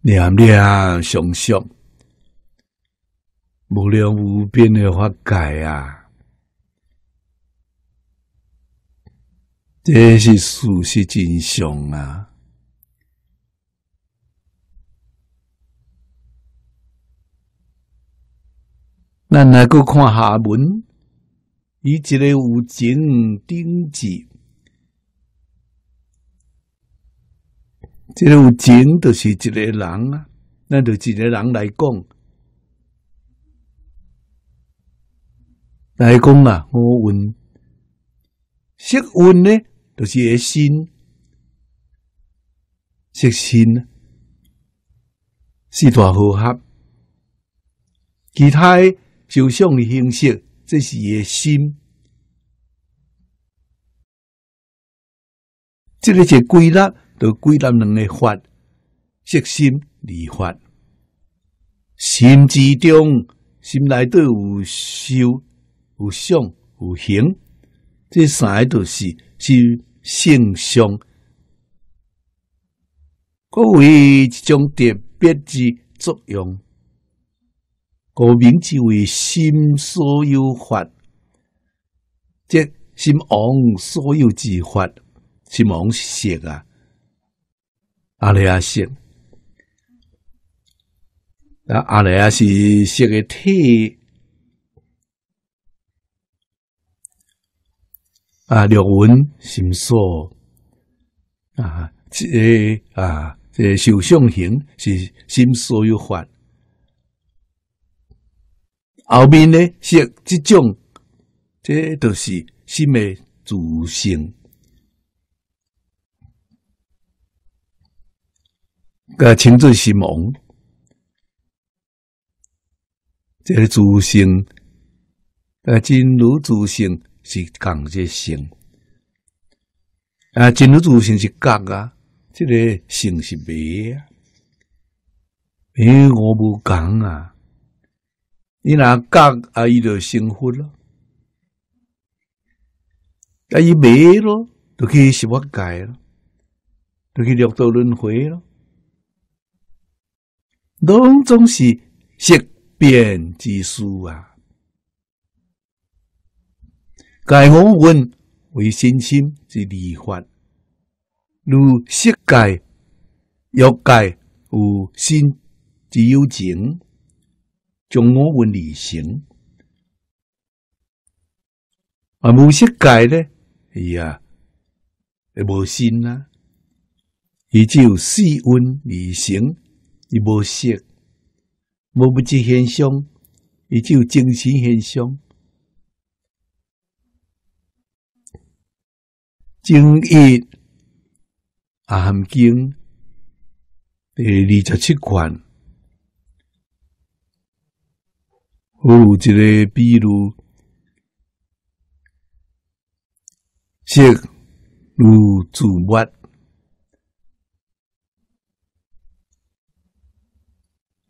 念念上上无量无边的法界啊！这是事实真相啊！咱来个看下文。以一个有情顶志，这个有情就是一个人啊，那就一个人来讲，来讲啊，我问，色问呢，就是个心，色心四大和合，其他受想的形式。这是个心，这个是归纳，就归纳两个法：色心、离法。心之中，心内都有修、有想、有行，这三个都是是性相，各为一种特别之作用。故名之为心所有法，即心王所有之法，心王色啊，阿赖耶色，啊阿赖耶是色个体，啊六闻心所，啊这啊这受想行是心所有法。后面呢，是这种这都是心的自性。个称作是梦，这个自性，啊，真如自性是讲这性，啊，真如自性是觉啊，这个性是美啊，诶，我无讲啊，你若觉啊，伊就幸福咯，啊，伊美咯，就去是我界咯，就去六道轮回咯。拢总是色变之事啊！盖我问为身心之理法，如色界、欲界有心之有情，将我问理成。啊，无色界呢？哎呀，无心啊，伊只有四温理成。伊无色，无物质现象，伊只有精神现象。正义啊，含经第二十七卷，有一个比如，色如自物。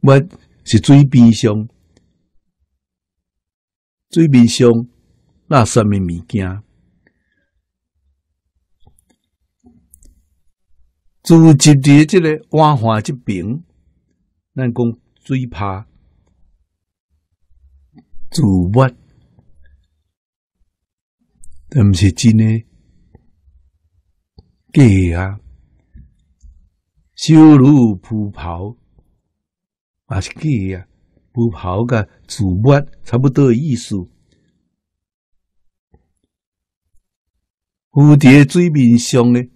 我是水边上，水边上那什么物件？自集的这个碗花这边，咱讲水拍自物，但毋是真诶假啊！修如蒲袍。也是假啊！不跑个自物差不多意思。蝴蝶水面上的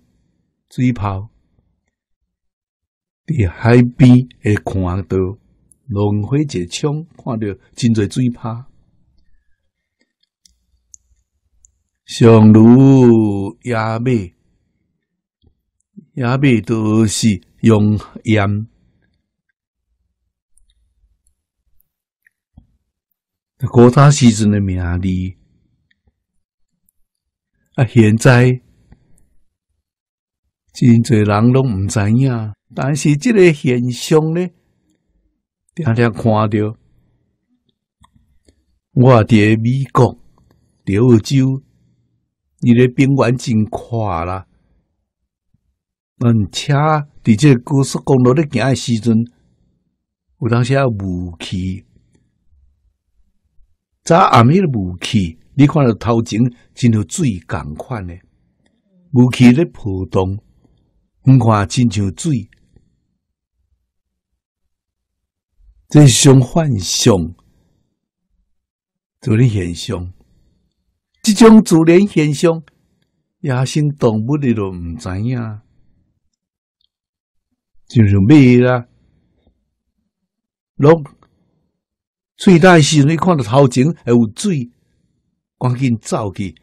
水泡，伫海边会看到浪花一冲，看到真侪水泡。上如野马，野马都是用盐。古早时阵的名字，啊，现在真侪人拢毋知影。但是这个现象呢，定定看到，我伫美国、澳洲，你的边缘真快啦。嗯，车伫这高速公路咧行的时阵，有当时啊雾气。早暗迄个雾气，你看到头前真像水共款的雾气咧浮动，你看真像水，这是种幻象，自然现象。即种自然现象，野生动物你都毋知影，就像马啦，鹿。最大时，你看到头前还有水，赶紧走去，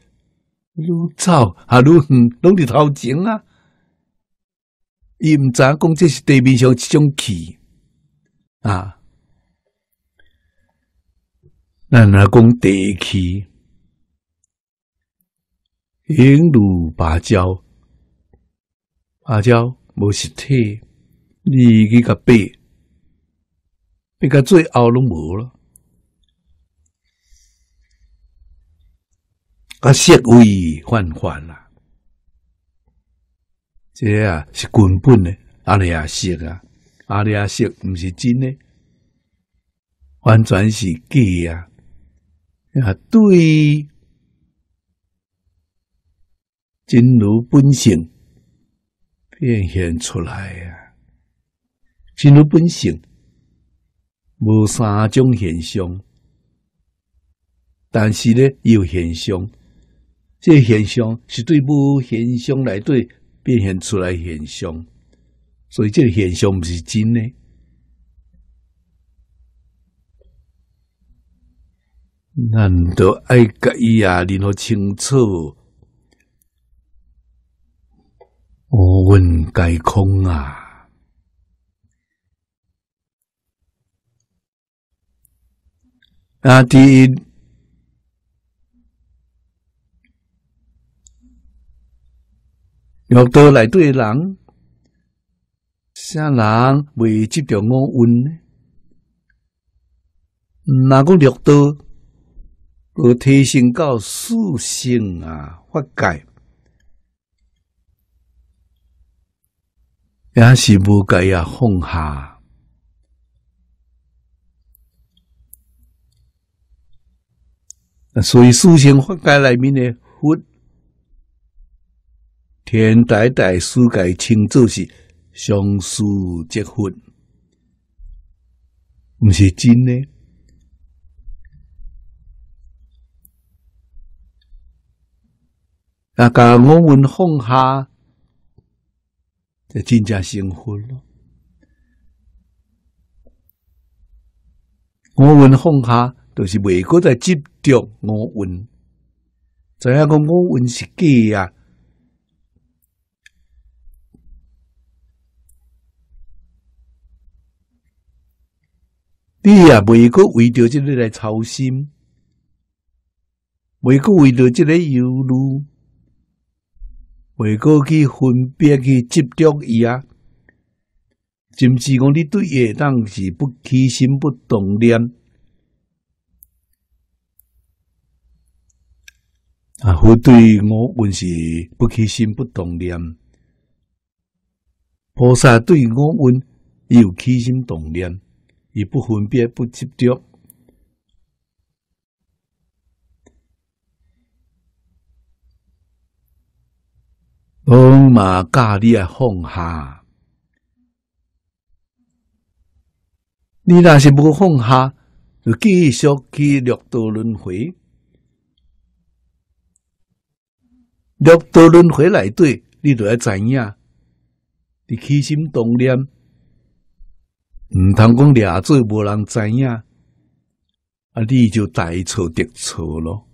愈走还愈远，拢伫头前啊！伊毋知讲这是地面上一种气啊，咱来讲地气，形如芭蕉，芭蕉无实体，你去甲掰，掰到最后拢无了。啊，色味幻幻啦，这啊是根本的阿里亚色啊，阿里亚色毋是真的，完全是假啊！啊，对，真如本性变现出来啊，真如本性无三种现象，但是呢有现象。这现象是对无现象来对变现出来现象，所以这个现象不是真的。咱都爱甲伊啊，然后清楚，我问该空啊，啊！第要道来对人，啥人未执着我运呢？哪个六道？我提升到四性啊，法界也是无该啊放下。所以四性法界里面的佛，天台大师界称作是相思结佛，毋是真的。啊！甲我运放下，真正幸福咯。我运放下，就是未过在执着我运，知影讲我运是假啊！你也未过为着这个来操心，未过为着这个忧虑。为过去分别去执着伊啊，甚至讲你对伊当是不起心不动念。啊，佛对我问是不起心不动念，菩萨对我问有起心动念，伊不分别不执着。我嘛教你啊放下，你若是无放下，就继续去六道轮回。六道轮回来对，你就要知影，你起心动念，毋通讲掠做无人知影，啊，你就大错特错咯。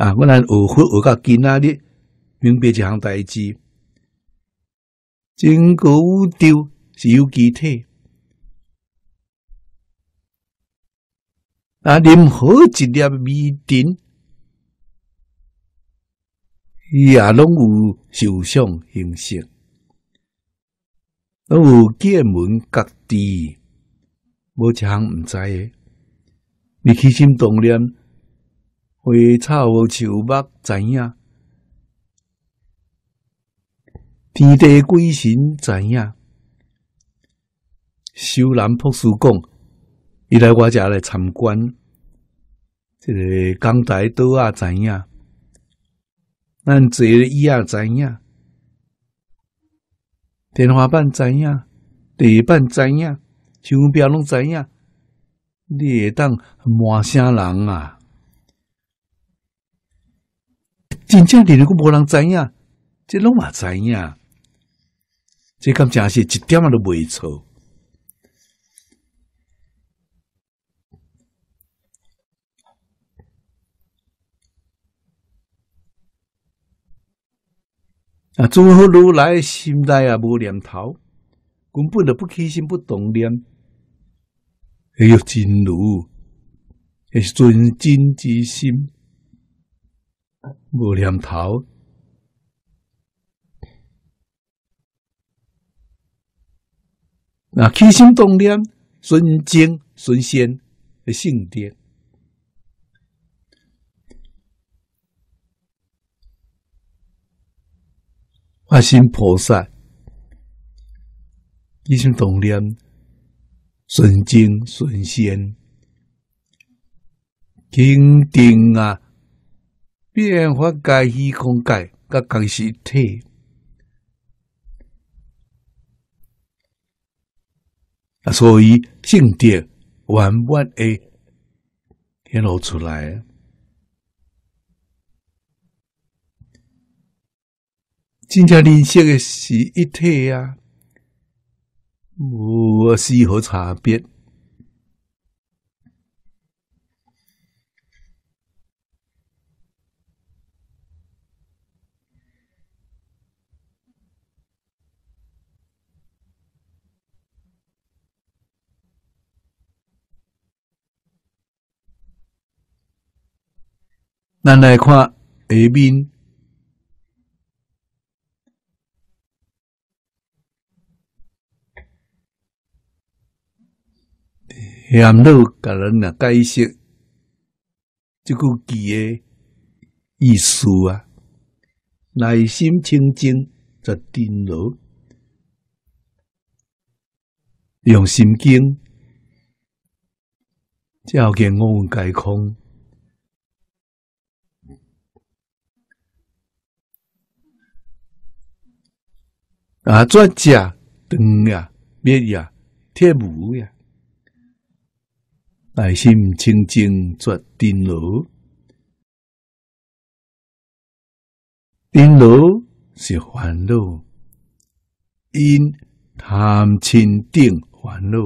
啊！我咱学佛学到今仔日，明白一项代志：整个宇宙是有机体，啊，任何一粒微尘，也拢有受想形式，拢有见闻觉知，无一项毋知诶。你起心动念。花草树木知影，天地鬼神知影。修南博士讲，伊来我遮来参观，这个钢台刀啊知影，咱坐椅啊知影，天花板知影，地板知影，墙壁拢知影，你会当满声人啊？真正连个无人知影，这拢嘛知影，这咁真是一点都未错。啊，诸佛如来心内也无念头，根本就不起心不动念，还有真如，还是纯真之心。无念头，那起心动念，纯净纯仙的性德，发心菩萨，起心动念，纯净纯仙，定定啊！变化界、虚空界，甲共是一体。啊，所以境界完完诶显露出来。真正认识的是一体啊，无丝毫差别。咱来看下面，咸路甲人来解释这句字的意思啊，内心清净则定罗，用心经，照见我们解空。啊！转甲灯呀、灭呀、铁木呀，内心清净绝定罗，定罗是烦恼，因贪嗔定烦恼，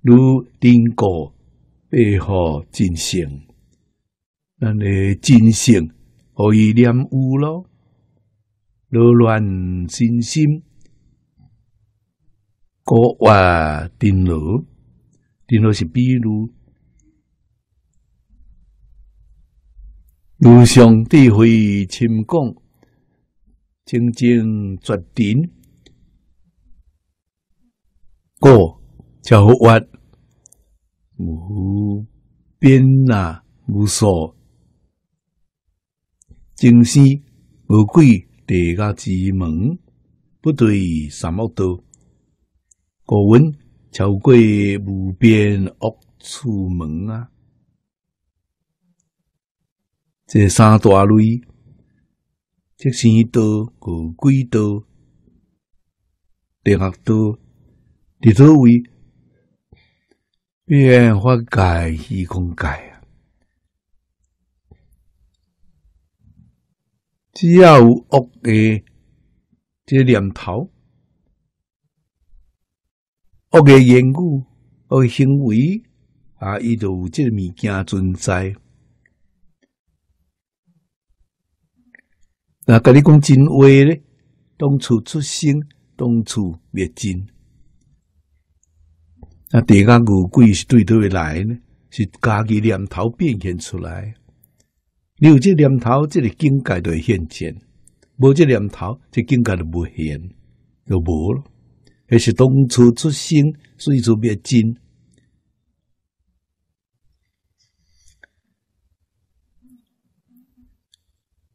如定果背后真性，咱的真性可以念有咯。扰乱心心，国话电脑，电脑是比如，如上智慧深讲，清净绝顶，过叫话无边啊，无所，精思无鬼。地家之门不对三恶道，过问超过无边恶处门啊！这三大类，即生道、和鬼道、地恶道，地多位变化界、虚空界。只要有恶嘅这念头、恶嘅言语、恶行为啊，伊就有这物件存在。那甲你讲真话咧，当初出生，当初灭尽。那地下牛鬼是对倒会来呢？是家己念头变现出来。你有这念头，这个境界就会现前；无这念头，这境界就无现，就无咯。还是当初出生，所以就灭尽。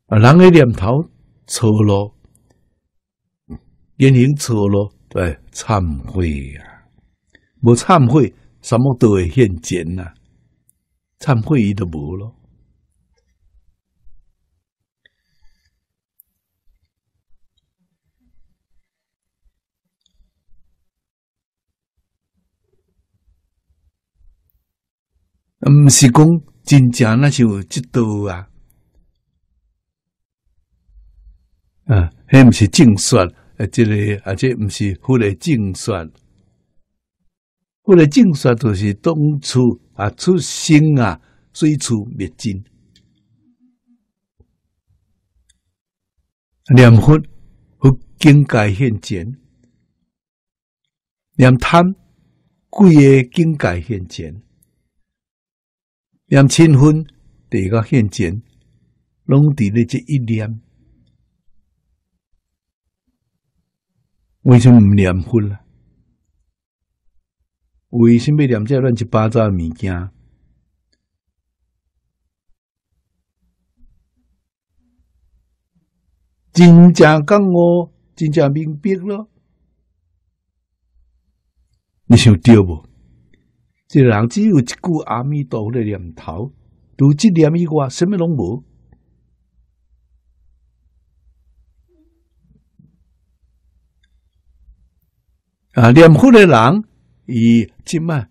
啊，人的念头错了，言行错了，对，忏悔呀！无忏悔，什么都会现前呐。忏悔伊都无咯。毋是讲真正那是有即道啊，啊，迄毋是正说，啊，即个啊，这毋是佛的正说，佛的正说就是当初啊出生啊，随处灭尽，念佛佛境界现前，念贪贵诶境界现前。念亲婚，第个现前，拢伫咧这一念。为什么唔念分啦？为什么念这乱七八糟物件？真正讲我，真正明白咯。你想对这人只有一句阿弥陀佛的念头，除这念以外，什么拢无。啊，念佛的人，伊即卖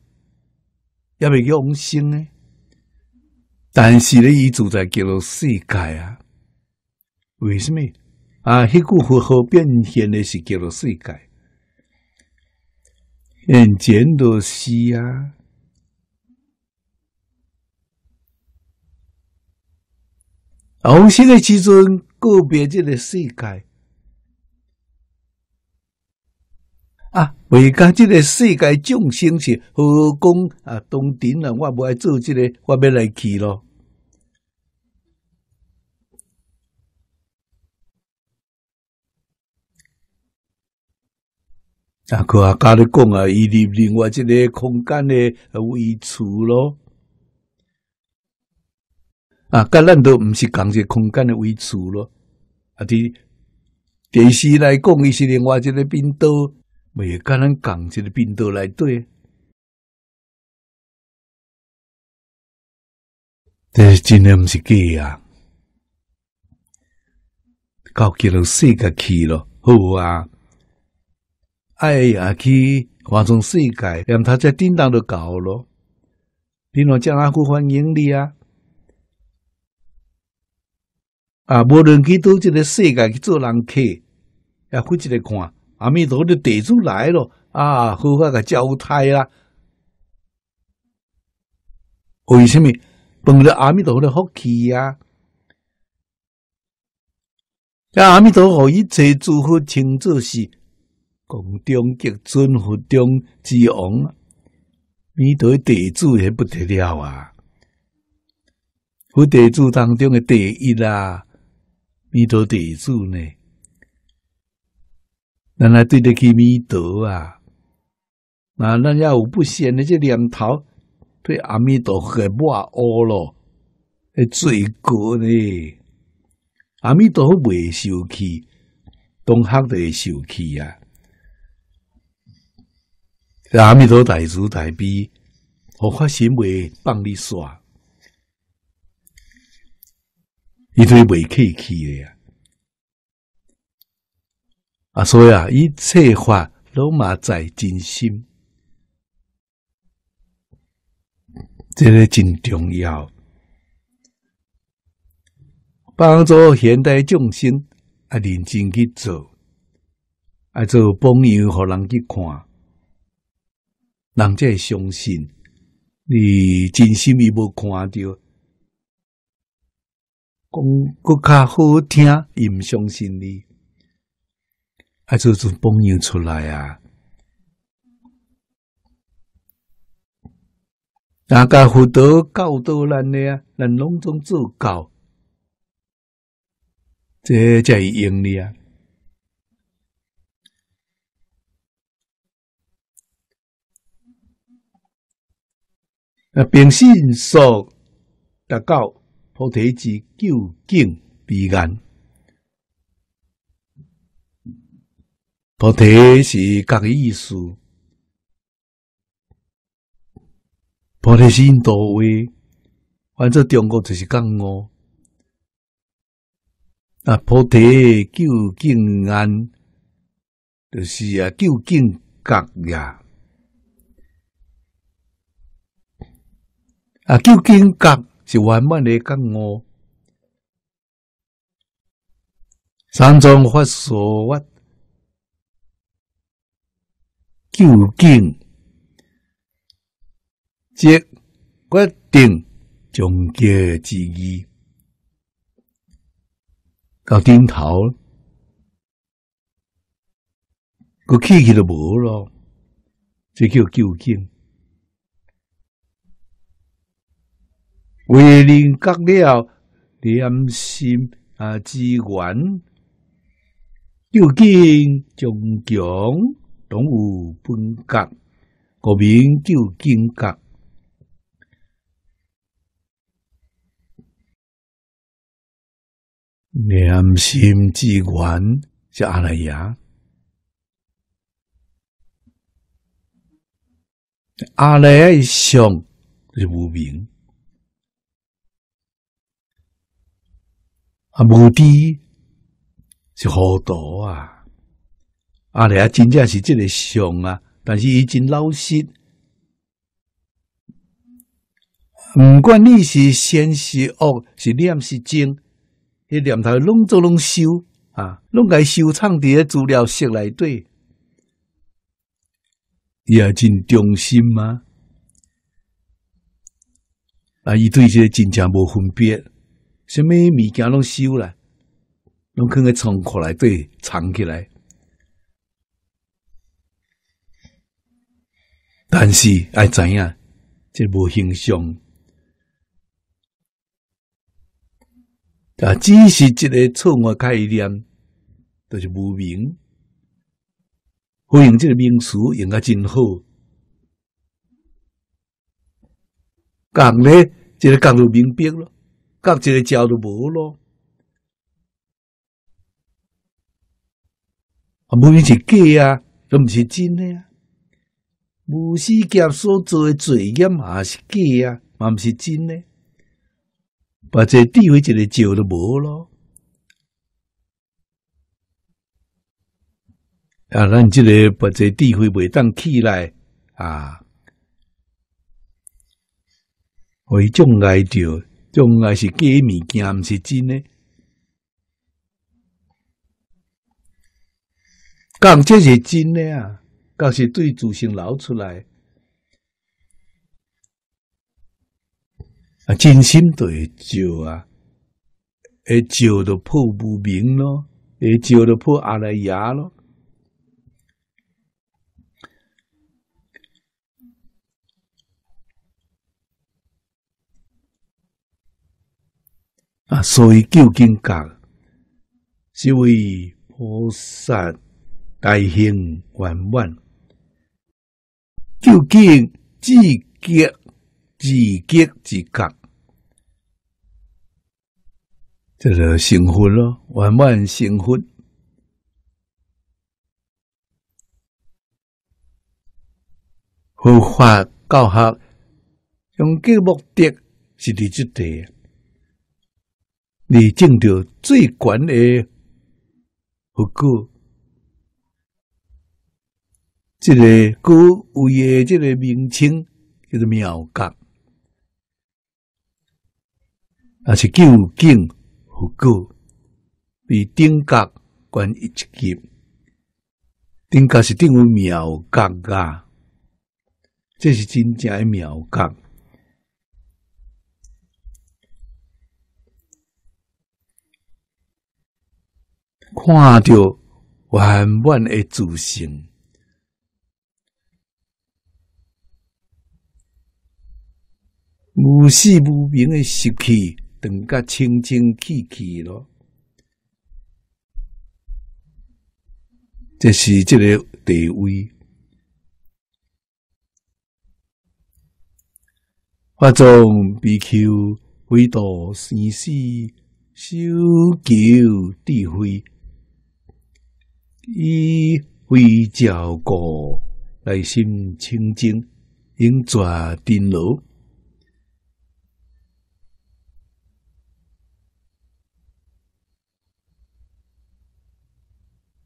也未用心呢。但是咧，伊住在极乐世界啊。为什么？啊，迄句佛号变现的是极乐世界，眼前都是啊。往生的时阵告别这个世界啊，为家这个世界众生是何讲啊？当真啊，我不爱做这个，我要来去咯。啊，佢阿家你讲啊，伊零零，我即个空间的位处咯。啊，甲咱都毋是共一个空间的位置咯。啊，伫电视来讲，伊是另外一个频道，未甲咱共一个频道来对。这真诶毋是假啊！到极乐世界去咯，好啊！哎呀，去换种世界，让他在叮当都搞咯。你若将阿夫欢迎你啊！啊，无论去到这个世界去做人客，要回一个看，阿弥陀的地主来了啊，好法个交代啦。为什么？本着阿弥陀的福气呀！啊，阿弥陀佛一切诸佛称作是。共中极尊佛中之王，弥陀地主也不得了啊！佛地主当中的第一啦，弥陀地主呢？咱来对得起弥陀啊！啊，咱要有不善的这念头，对阿弥陀佛抹恶咯，诶，罪过呢？阿弥陀佛未受气，东学都会受气啊！阿弥陀大慈大悲，我发心为帮你耍，一堆未客气的呀！啊，所以啊，一切法都嘛在真心，这个真重要，帮助现代众生啊认真去做，啊做榜样，互人去看。人才会相信你真心伊无看到，讲更较好听，伊毋相信你，啊，做做榜样出来啊！大家辅导教导咱的啊，咱拢总做教，这才是用你啊！那平心所达到菩提之究竟彼岸，菩提是各个意思，菩提心多位，反正中国就是讲我啊，菩提究竟安，就是啊究竟觉呀。啊，究竟觉是圆满的觉悟，三藏法所话，究竟即决定终结之意，到顶头，个气气都无咯，这叫究竟。为人觉了念心啊之源，究竟终强动物本觉，个名究竟觉。念心之源是阿赖耶，阿赖耶上是无名。啊，目的是糊涂啊！阿啊，真正是这个相啊，但是已经老实。不管你是善是恶，是念是经，迄念头拢做拢修啊，拢该收藏伫个资料室内底，伊也真忠心吗？啊，伊对这真正无分别。什么物件拢收了，拢放个仓库内底藏起来。但是爱知影，这无形象，啊，只是一个错误概念，就是无名。我用这个名词用啊真好。讲咧，这个讲就明白咯，讲这个教都无咯。啊，无论是假啊，都毋是真的啊。无世劫所做的罪业嘛是假啊，嘛毋是真的。把这智慧一个照都无咯。啊，咱这个把这智慧袂当起来啊，为障碍着，障碍是假物件，毋是真的。讲这是真的啊，讲是对自性流出来啊，真心就会照啊，会照就破无明咯，会照就破阿赖耶咯。啊，所以究竟讲是为菩萨。大行圆满，究竟自觉自觉自觉，这个成佛咯，圆满成佛。佛法教学，终极目的是伫即地，你证到最悬的佛果。这个古为的这个名称叫做妙觉，也是究竟不过比顶觉关一级。顶觉是定为妙觉啊，这是真正的妙觉，看到圆满的自性。无始无明的习气，等甲清清气气咯。这是这个地位。法中比丘为度生死，修求智慧，以为教过内心清净，应作定牢。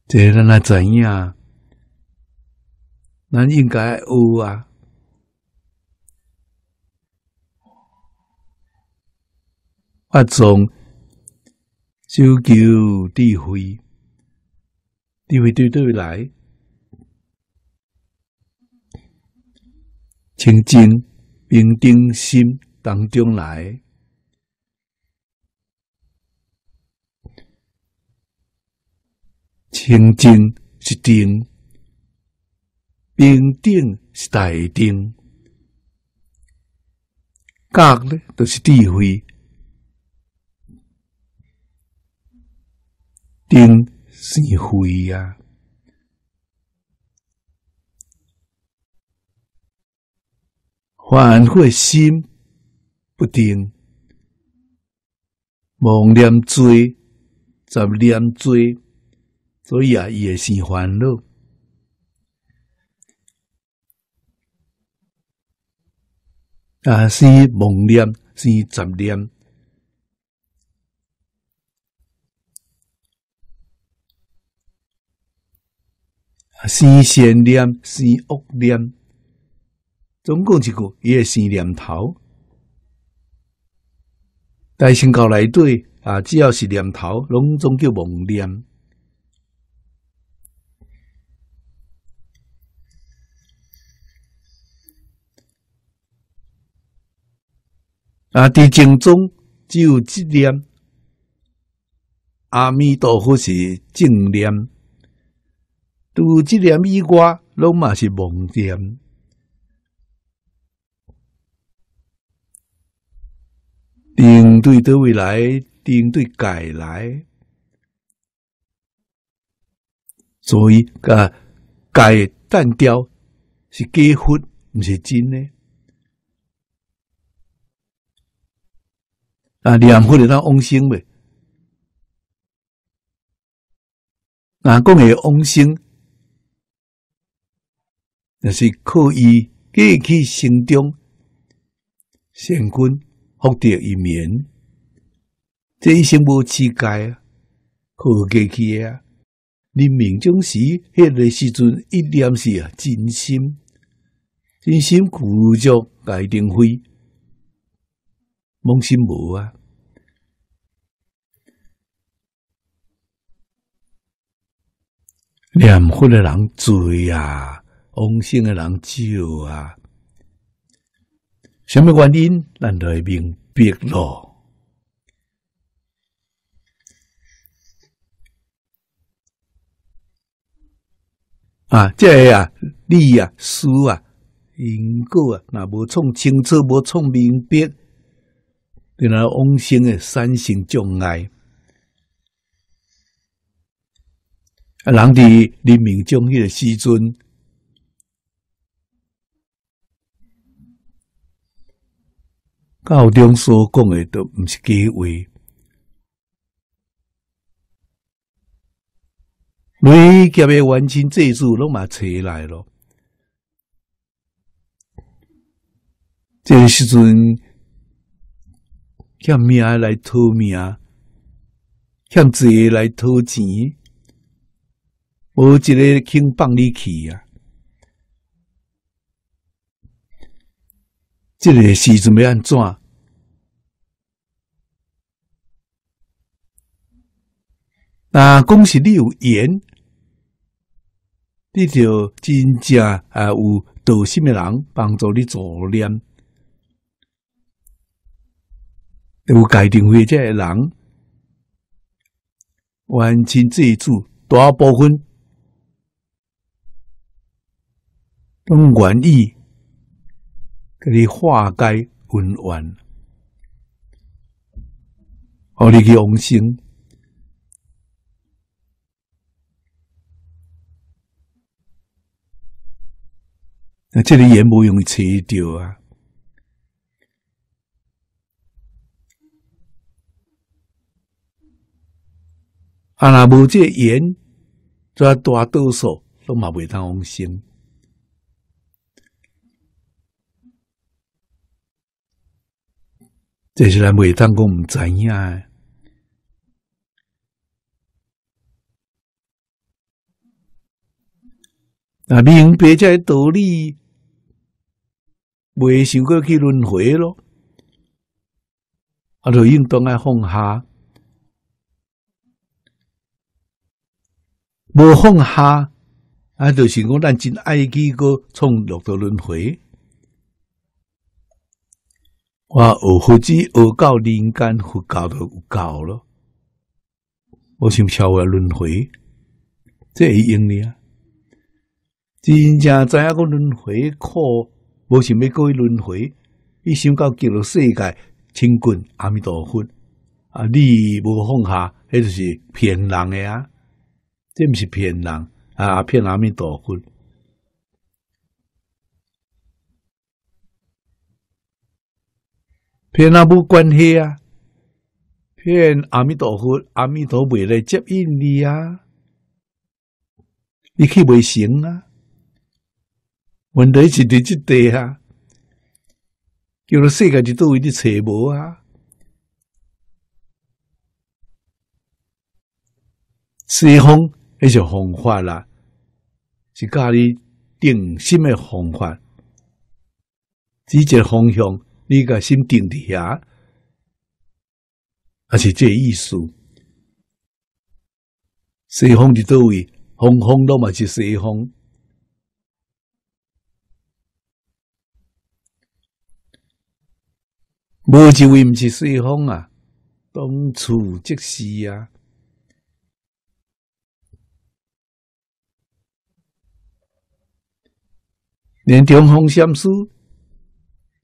这咱来知影？咱应该有啊！发种修求智慧，智慧对对？来，清净平定心当中来。清净是定，平定是大定，觉呢都是智慧，定是慧呀。凡会心不定，妄念罪，杂念罪。所以啊，也是烦恼啊，是妄念，是杂念啊，是善念，是恶念，总共一个也是念头。大乘教内底啊，只要是念头，拢总叫梦念。啊！伫经中只有一念，阿弥陀佛是正念，除一念以外，拢嘛是妄念。定对倒位来，定对改来，所以甲该弹雕是假佛，毋是真呢。啊，念佛的当往生呗。那讲的往生，那是可以过去心中善根福德一面，这一生无乞丐啊，可过去啊。你命中时，迄个时阵一念是啊，真心，真心故作界定非。梦心无啊！念佛的人多啊，往生的人少啊。什么原因？咱都会明白咯。啊，这啊，理啊，书啊，因果啊，那无创清楚，无创明白。原来往生的三性障碍，啊，人伫临命终迄个时阵，教中所讲的都毋是假话。雷劫的完成这数拢嘛找来咯，这个时阵。欠命来讨命，欠债来讨钱，无一个肯放你去啊！这个时阵要安怎？那恭喜你有缘，你就真正啊有道心的人帮助你做念。有界定会这个人，完成这组大部分都愿意给你化解温怨，互你去往生。那这里也不容易找到啊。啊！那无这缘，则大多数都嘛未当往生。这是咱未当讲毋知影诶。啊，明白这道理，未想过去轮回咯，啊，就应当爱放下。无放下，啊，就是讲咱真爱去个创六道轮回。我学佛子学到人间佛教都有够咯，我想超越轮回，这会用呢啊！真正知影个轮回苦，无想要过轮回，伊想到极乐世界清净阿弥陀佛啊！你无放下，迄就是骗人的啊！这不是骗人啊！骗阿弥陀佛，骗阿无关系啊！骗阿弥陀佛，阿弥陀佛来接应你啊！你去未成啊？问题是伫即地啊！叫做世界就都为你找无啊！西方。那是方法啦，是教你定心的方法，指个方向，你个心定伫遐，而且这意思，西方伫倒位，方方都嘛是西方，无一位毋是西方啊，当处即是啊。连中方禅师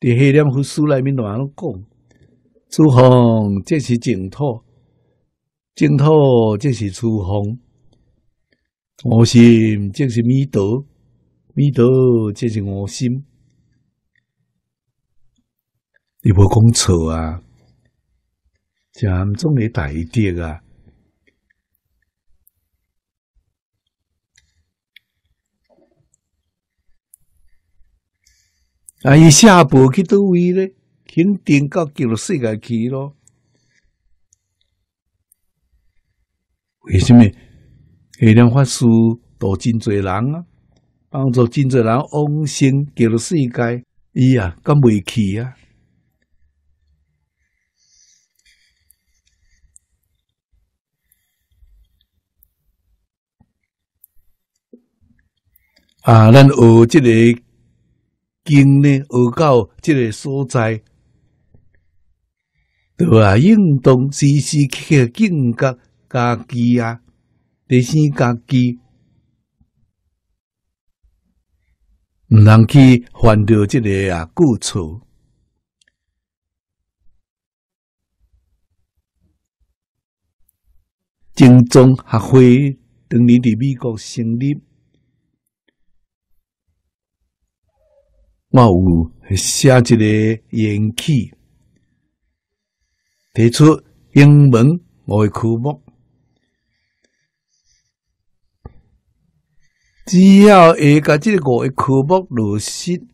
伫黑念佛书内面都安讲：诸方即是净土，净土即是诸方。我心即是弥陀，弥陀即是我心。你无讲错啊，禅宗的大德啊，啊，伊下步去倒位咧？肯定到极乐世界去咯。为什么？月亮法师度真侪人啊，帮助真侪人往生极乐世界，伊啊，敢未去啊？啊，咱学这个经呢，学到这个所在，对啊，应当时时刻刻警觉家己啊，提醒家己，毋通去犯着这个啊过错。正宗学会当年伫美国成立。我有写一个言启，提出英文五个科目，只要会甲这五个科目落实，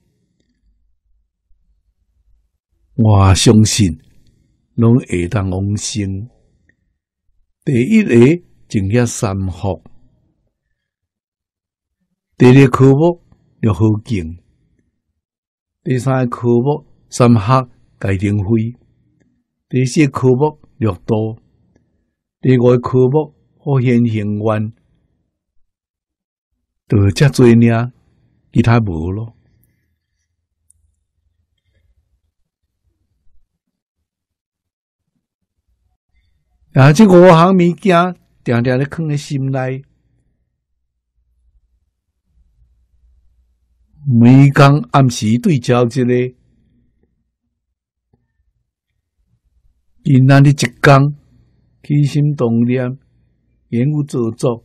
我相信拢会当往生。第一个正业三福，第二个科目要好敬。第三个科目三学界定会，第四个科目六度，第五个科目好现行愿，就遮做呢，其他无咯。啊，这五行物件，定定咧放在心内。每工按时对焦一个，今仔日一工起心动念，言语做作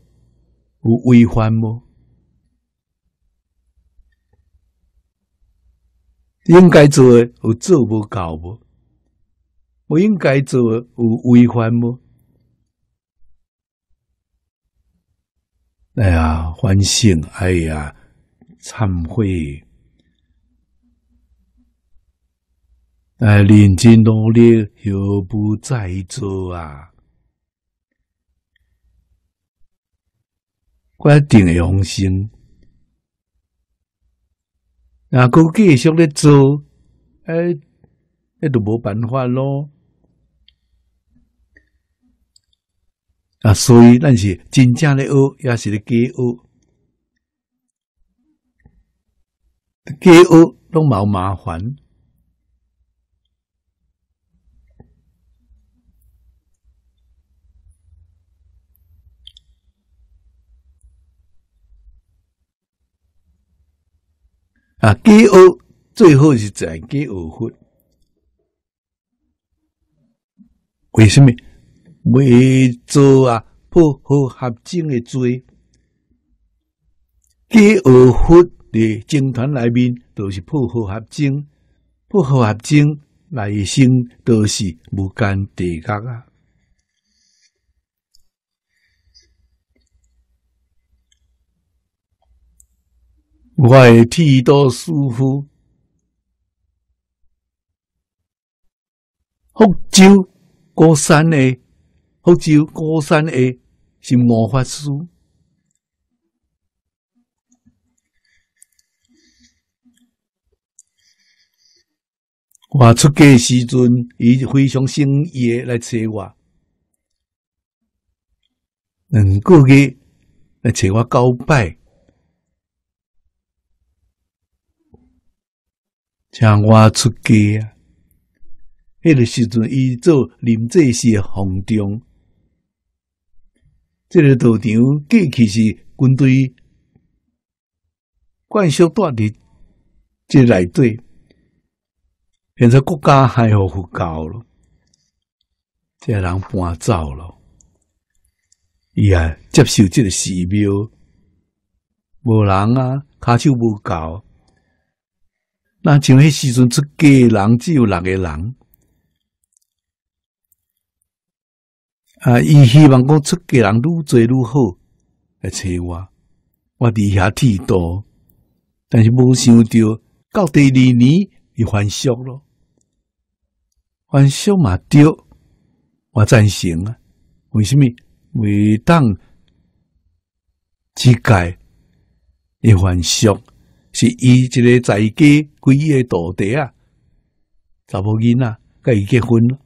有违反无？应该做诶有做无够无？不应该做诶有违反无？哎呀，反省！哎呀！忏悔，哎，认真努力，又不再做啊！决定用心，啊，佮继续咧做，哎，那都无办法咯。啊，所以咱是真正咧学，也是咧假学。假学拢冇麻烦，啊！假学最好是在假学佛，为什么？为做啊破合合正的罪，假学佛。伫经团内面都是破合合经，破合合经内心都是无间地狱啊！我的剃刀师傅，福州高山的福州高山的是魔法师。我出家时阵，伊非常诚意来找我，两个月来找我告白，请我出家啊！迄个时阵，伊做林济士方中，这个道场过去是军队灌输大伫这内底。现在国家还好复教了，这人搬走了，伊啊接受这个寺庙，无人啊，骹手无够。那像迄时阵出家人只有六个人，啊，伊希望讲出家人愈做愈好来找我，我伫遐剃度，但是无想到到第二年伊还俗咯，还俗嘛对，我赞成啊。为什么？每当即届伊还俗？是伊一个在家归个徒弟啊，查某囡仔甲伊结婚了，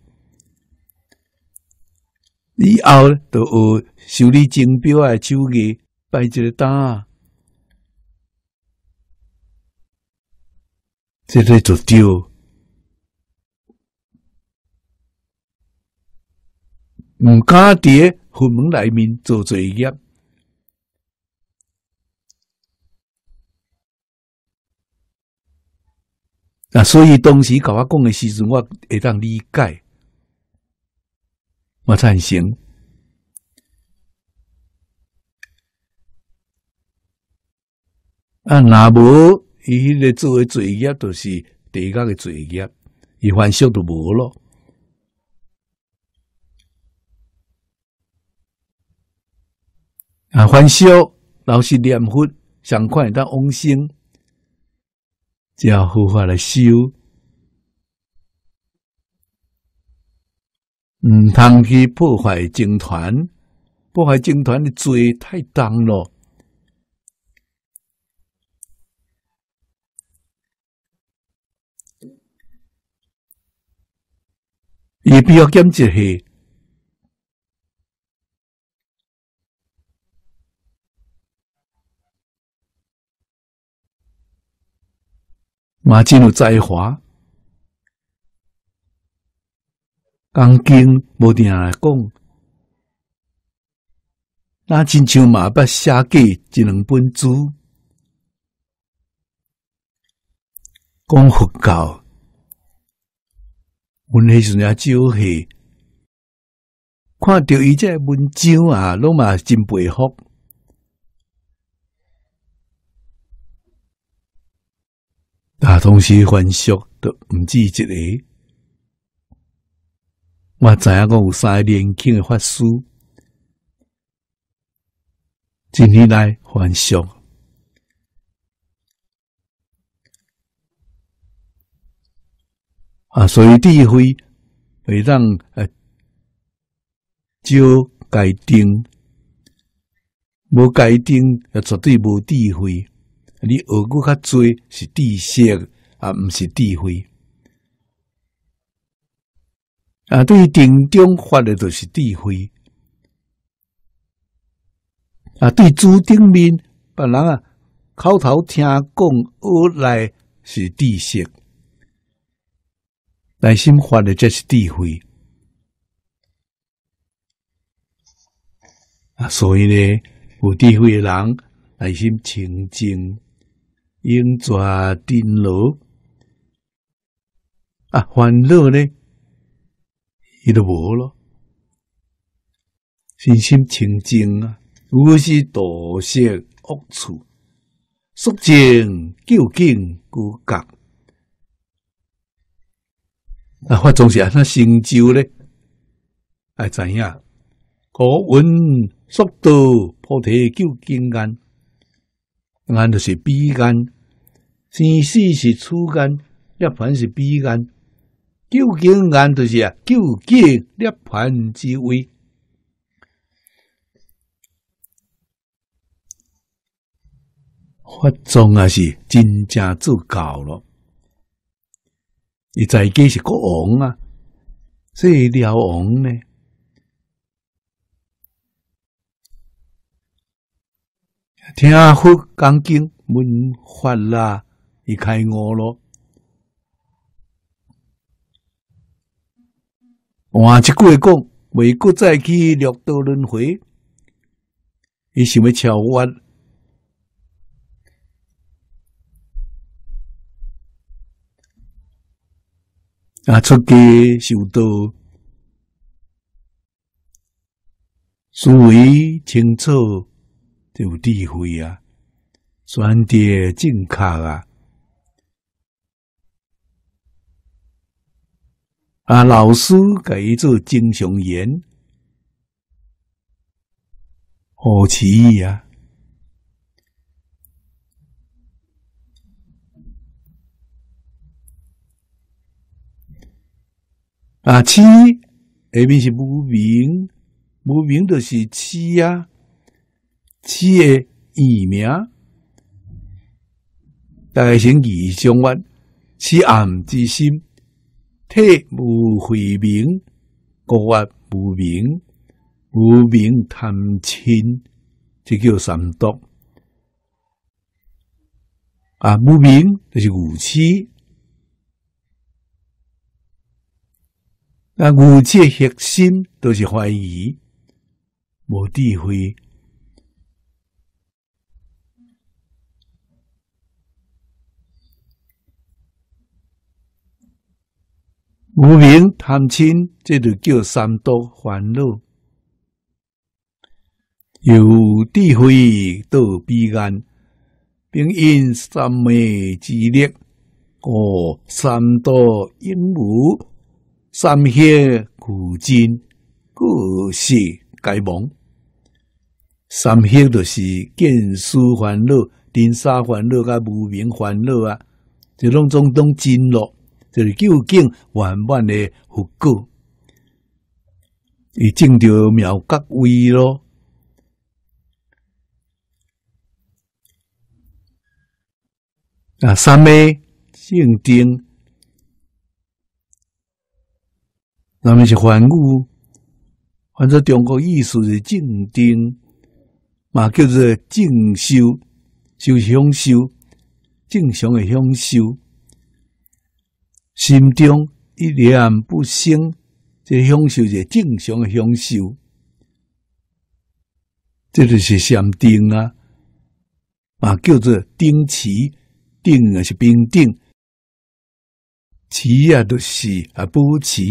以后就学修理钟表啊，手艺摆一个单，这个就对，毋敢伫婚门内面做作业。那所以当时甲我讲的时阵，我会当理解，我赞成。啊，若无伊迄个做诶作业，就是第一个作业，伊翻修都无咯。啊，翻修老是念佛，上快当往生。要佛法来修，唔通去破坏经团，破坏经团的罪太重了。也必要检查下。嘛，真有才华，钢筋无定来讲，那亲像嘛捌写过一两本书，讲佛教，阮迄时阵少戏，看到伊这文章啊，拢嘛真佩服。大同时，凡俗都毋止一个。我知影讲有三个年轻的法师，今年来还俗啊，所以智慧会让呃少界定，无界定也绝对无智慧。你学过较多是知识啊，毋是智慧啊。对于定中发的都是智慧啊。对主顶面别人啊口头听讲学来是知识，内心发的则是智慧啊。所以呢，有智慧的人内心清净。应抓定罗啊，烦恼呢，伊都无咯，心心清净啊，无是多些恶处，肃静究竟孤觉。啊，法总是安那成就咧，爱知影？可闻速度菩提究竟眼。眼就是彼眼，生死是初眼，涅盘是彼眼，究竟眼就是啊，究竟涅盘之位。法宗啊是真正做教咯，伊在家是国王啊，是辽王呢。听佛讲经闻法啦，伊开悟咯。换一句话讲，未过再去六道轮回，伊想要超越啊，出家修道，思维清楚。就有智慧啊！全碟正确啊！啊，老师给做经常言，何其意啊！啊，七下面是无名，无名就是七啊，七的异名，大概先义相关，七暗之心，体无慧明，国外无明，无明贪亲，这叫三毒。啊，无明就是五七。那五戒核心都是怀疑，无智慧，无名贪嗔，这就叫三毒烦恼。有智慧到彼岸，并因三昧之力，哦，三毒因无。三邪古今，故是该亡。三邪就是见思烦恼、尘沙烦恼、甲无明烦恼啊，就拢种种真咯，就是究竟圆满的佛果，伊证着妙觉位咯。啊，三昧正定。那么是梵语，反正中国意思是静定，嘛叫做静修，修享修，正常的享修，心中一念不生，这享受是正常的享受，这就是禅定啊，嘛叫做定持，定啊是平定，持啊都是啊保持。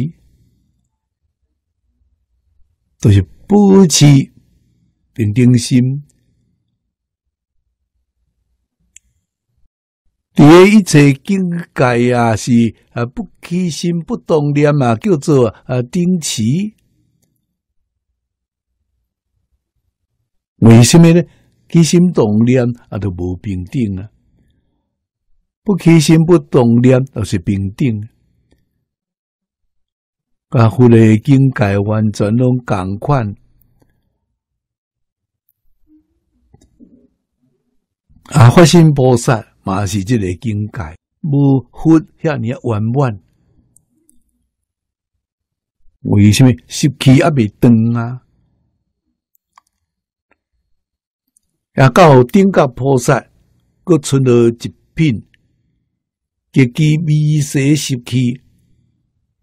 都是保持平定心，第一切境界啊，是啊不起心不动念啊，叫做啊定持。为什么呢？起心动念啊都无平定啊，不起心不动念都是平定。甲佛的境界完全拢共款，啊！发心菩萨嘛是这个境界，无佛遐尼圆满。为什么习气还未断啊？也到顶觉菩萨，搁存了一品，极其微细习气。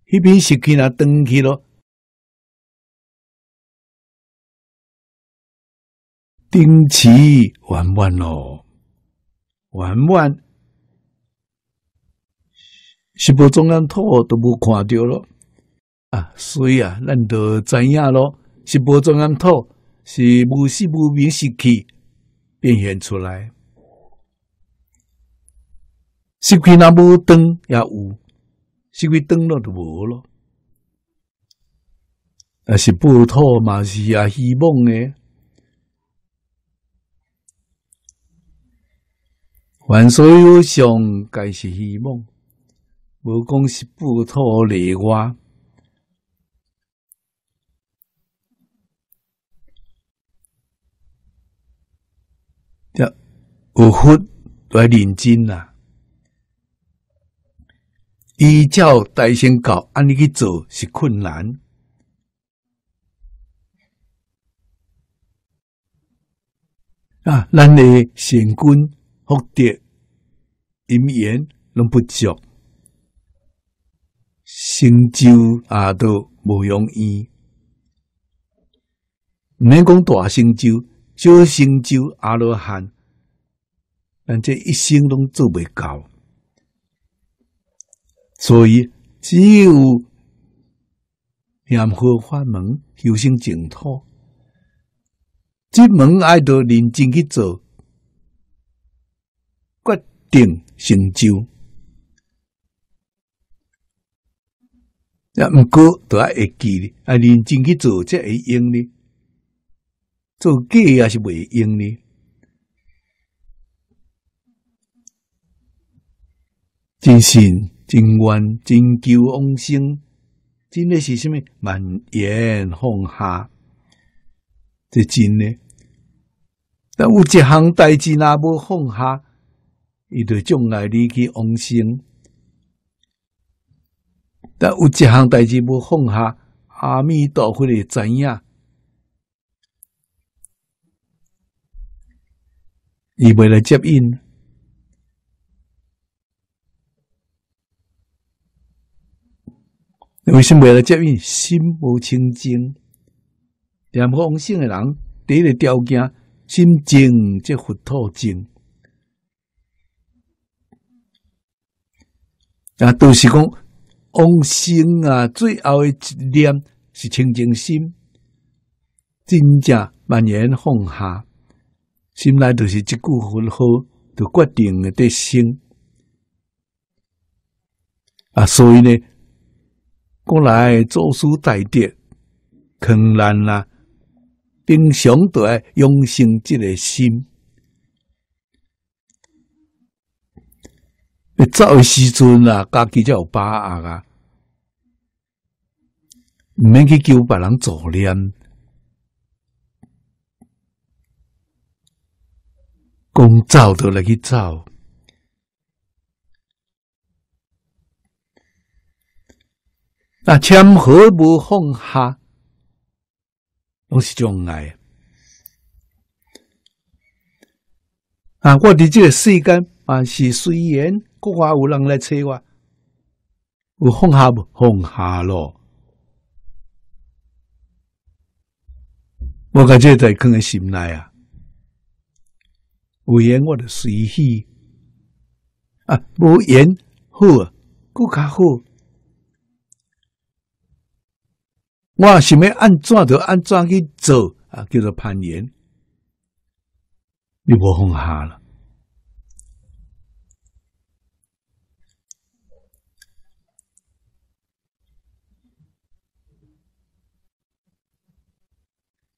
迄边是去那登去咯，定期圆满咯，圆满，是不中央土都无看到咯。啊！所以啊，咱都知影咯，是不中央土是无时无明时气变现出来，时气那无灯也有。是规灯了都无咯，啊是不土嘛是啊希望诶，凡所有上皆是希望，无讲是不透例外。这有佛来认真啦。依照大仙教安尼去做是困难啊！咱的善根福德因缘拢不足，成就也都无容易。毋免讲大成就，小成就阿罗汉，但这一生拢做袂到。所以，只有念佛法门修行净土，这门爱得认真去做，定成就。啊，毋过都要会记啊，认真去做才会用呢。做假也是袂用呢。真信、真愿、真求往生，真的是什么？万言放下，这真呢。但有一项代志若无放下，伊就障碍你去往生。但有一项代志无放下，阿弥陀佛会知影，伊未来接引。为什么未来接引？心无清净，念往生的人第一个条件。心静即佛土静，啊，都是讲往生啊，最后的一念是清净心，真正万言放下，心内就是一句佛号，就决定的得生啊。所以呢，过来做书大德，困难啦。平常都爱养成这个心，你走的时阵啊，家己才有把握啊，唔免去叫别人助念，讲走就来去走，那签合无放下。拢是障碍啊！我伫这个世间啊，是虽然国外有人来找我，有放下无？放下咯。我感觉在放在心内啊，有缘我就随喜啊，无缘好啊，更较好。我想要按怎就按怎去做啊，叫做攀岩，你无放下了。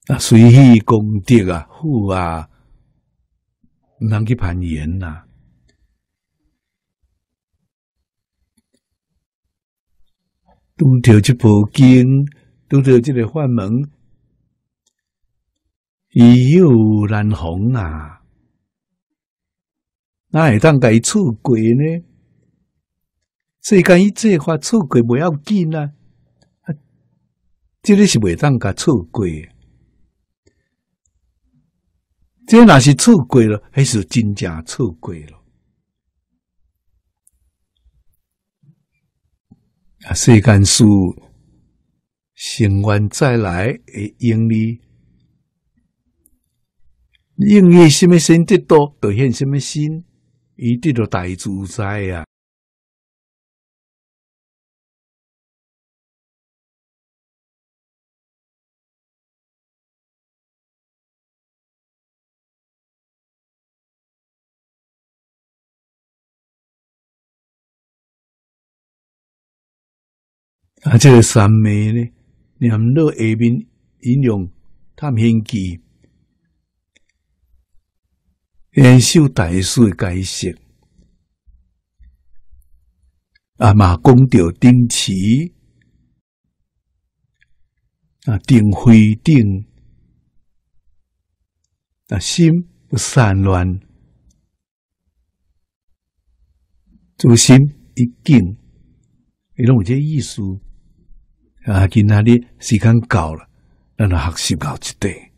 啊，随喜功德啊，富啊，唔通去攀岩呐。拄着一部经。拄着这个法门，易有难逢啊！那会当该出轨呢？世间一切法出轨不要紧啊！这个是未当甲出轨，这哪是出轨了，还是真正出轨了？啊，世间事。成完再来会用力，用力什么心得多，就现什么心，一定都大自在啊！啊，这个三昧呢？念落下面引用探险记，延寿大师的解释，啊嘛讲到定持，啊定非定，啊心不散乱，做心一定，你拢有这意思。啊，今仔日时间到了，咱来学习到一点。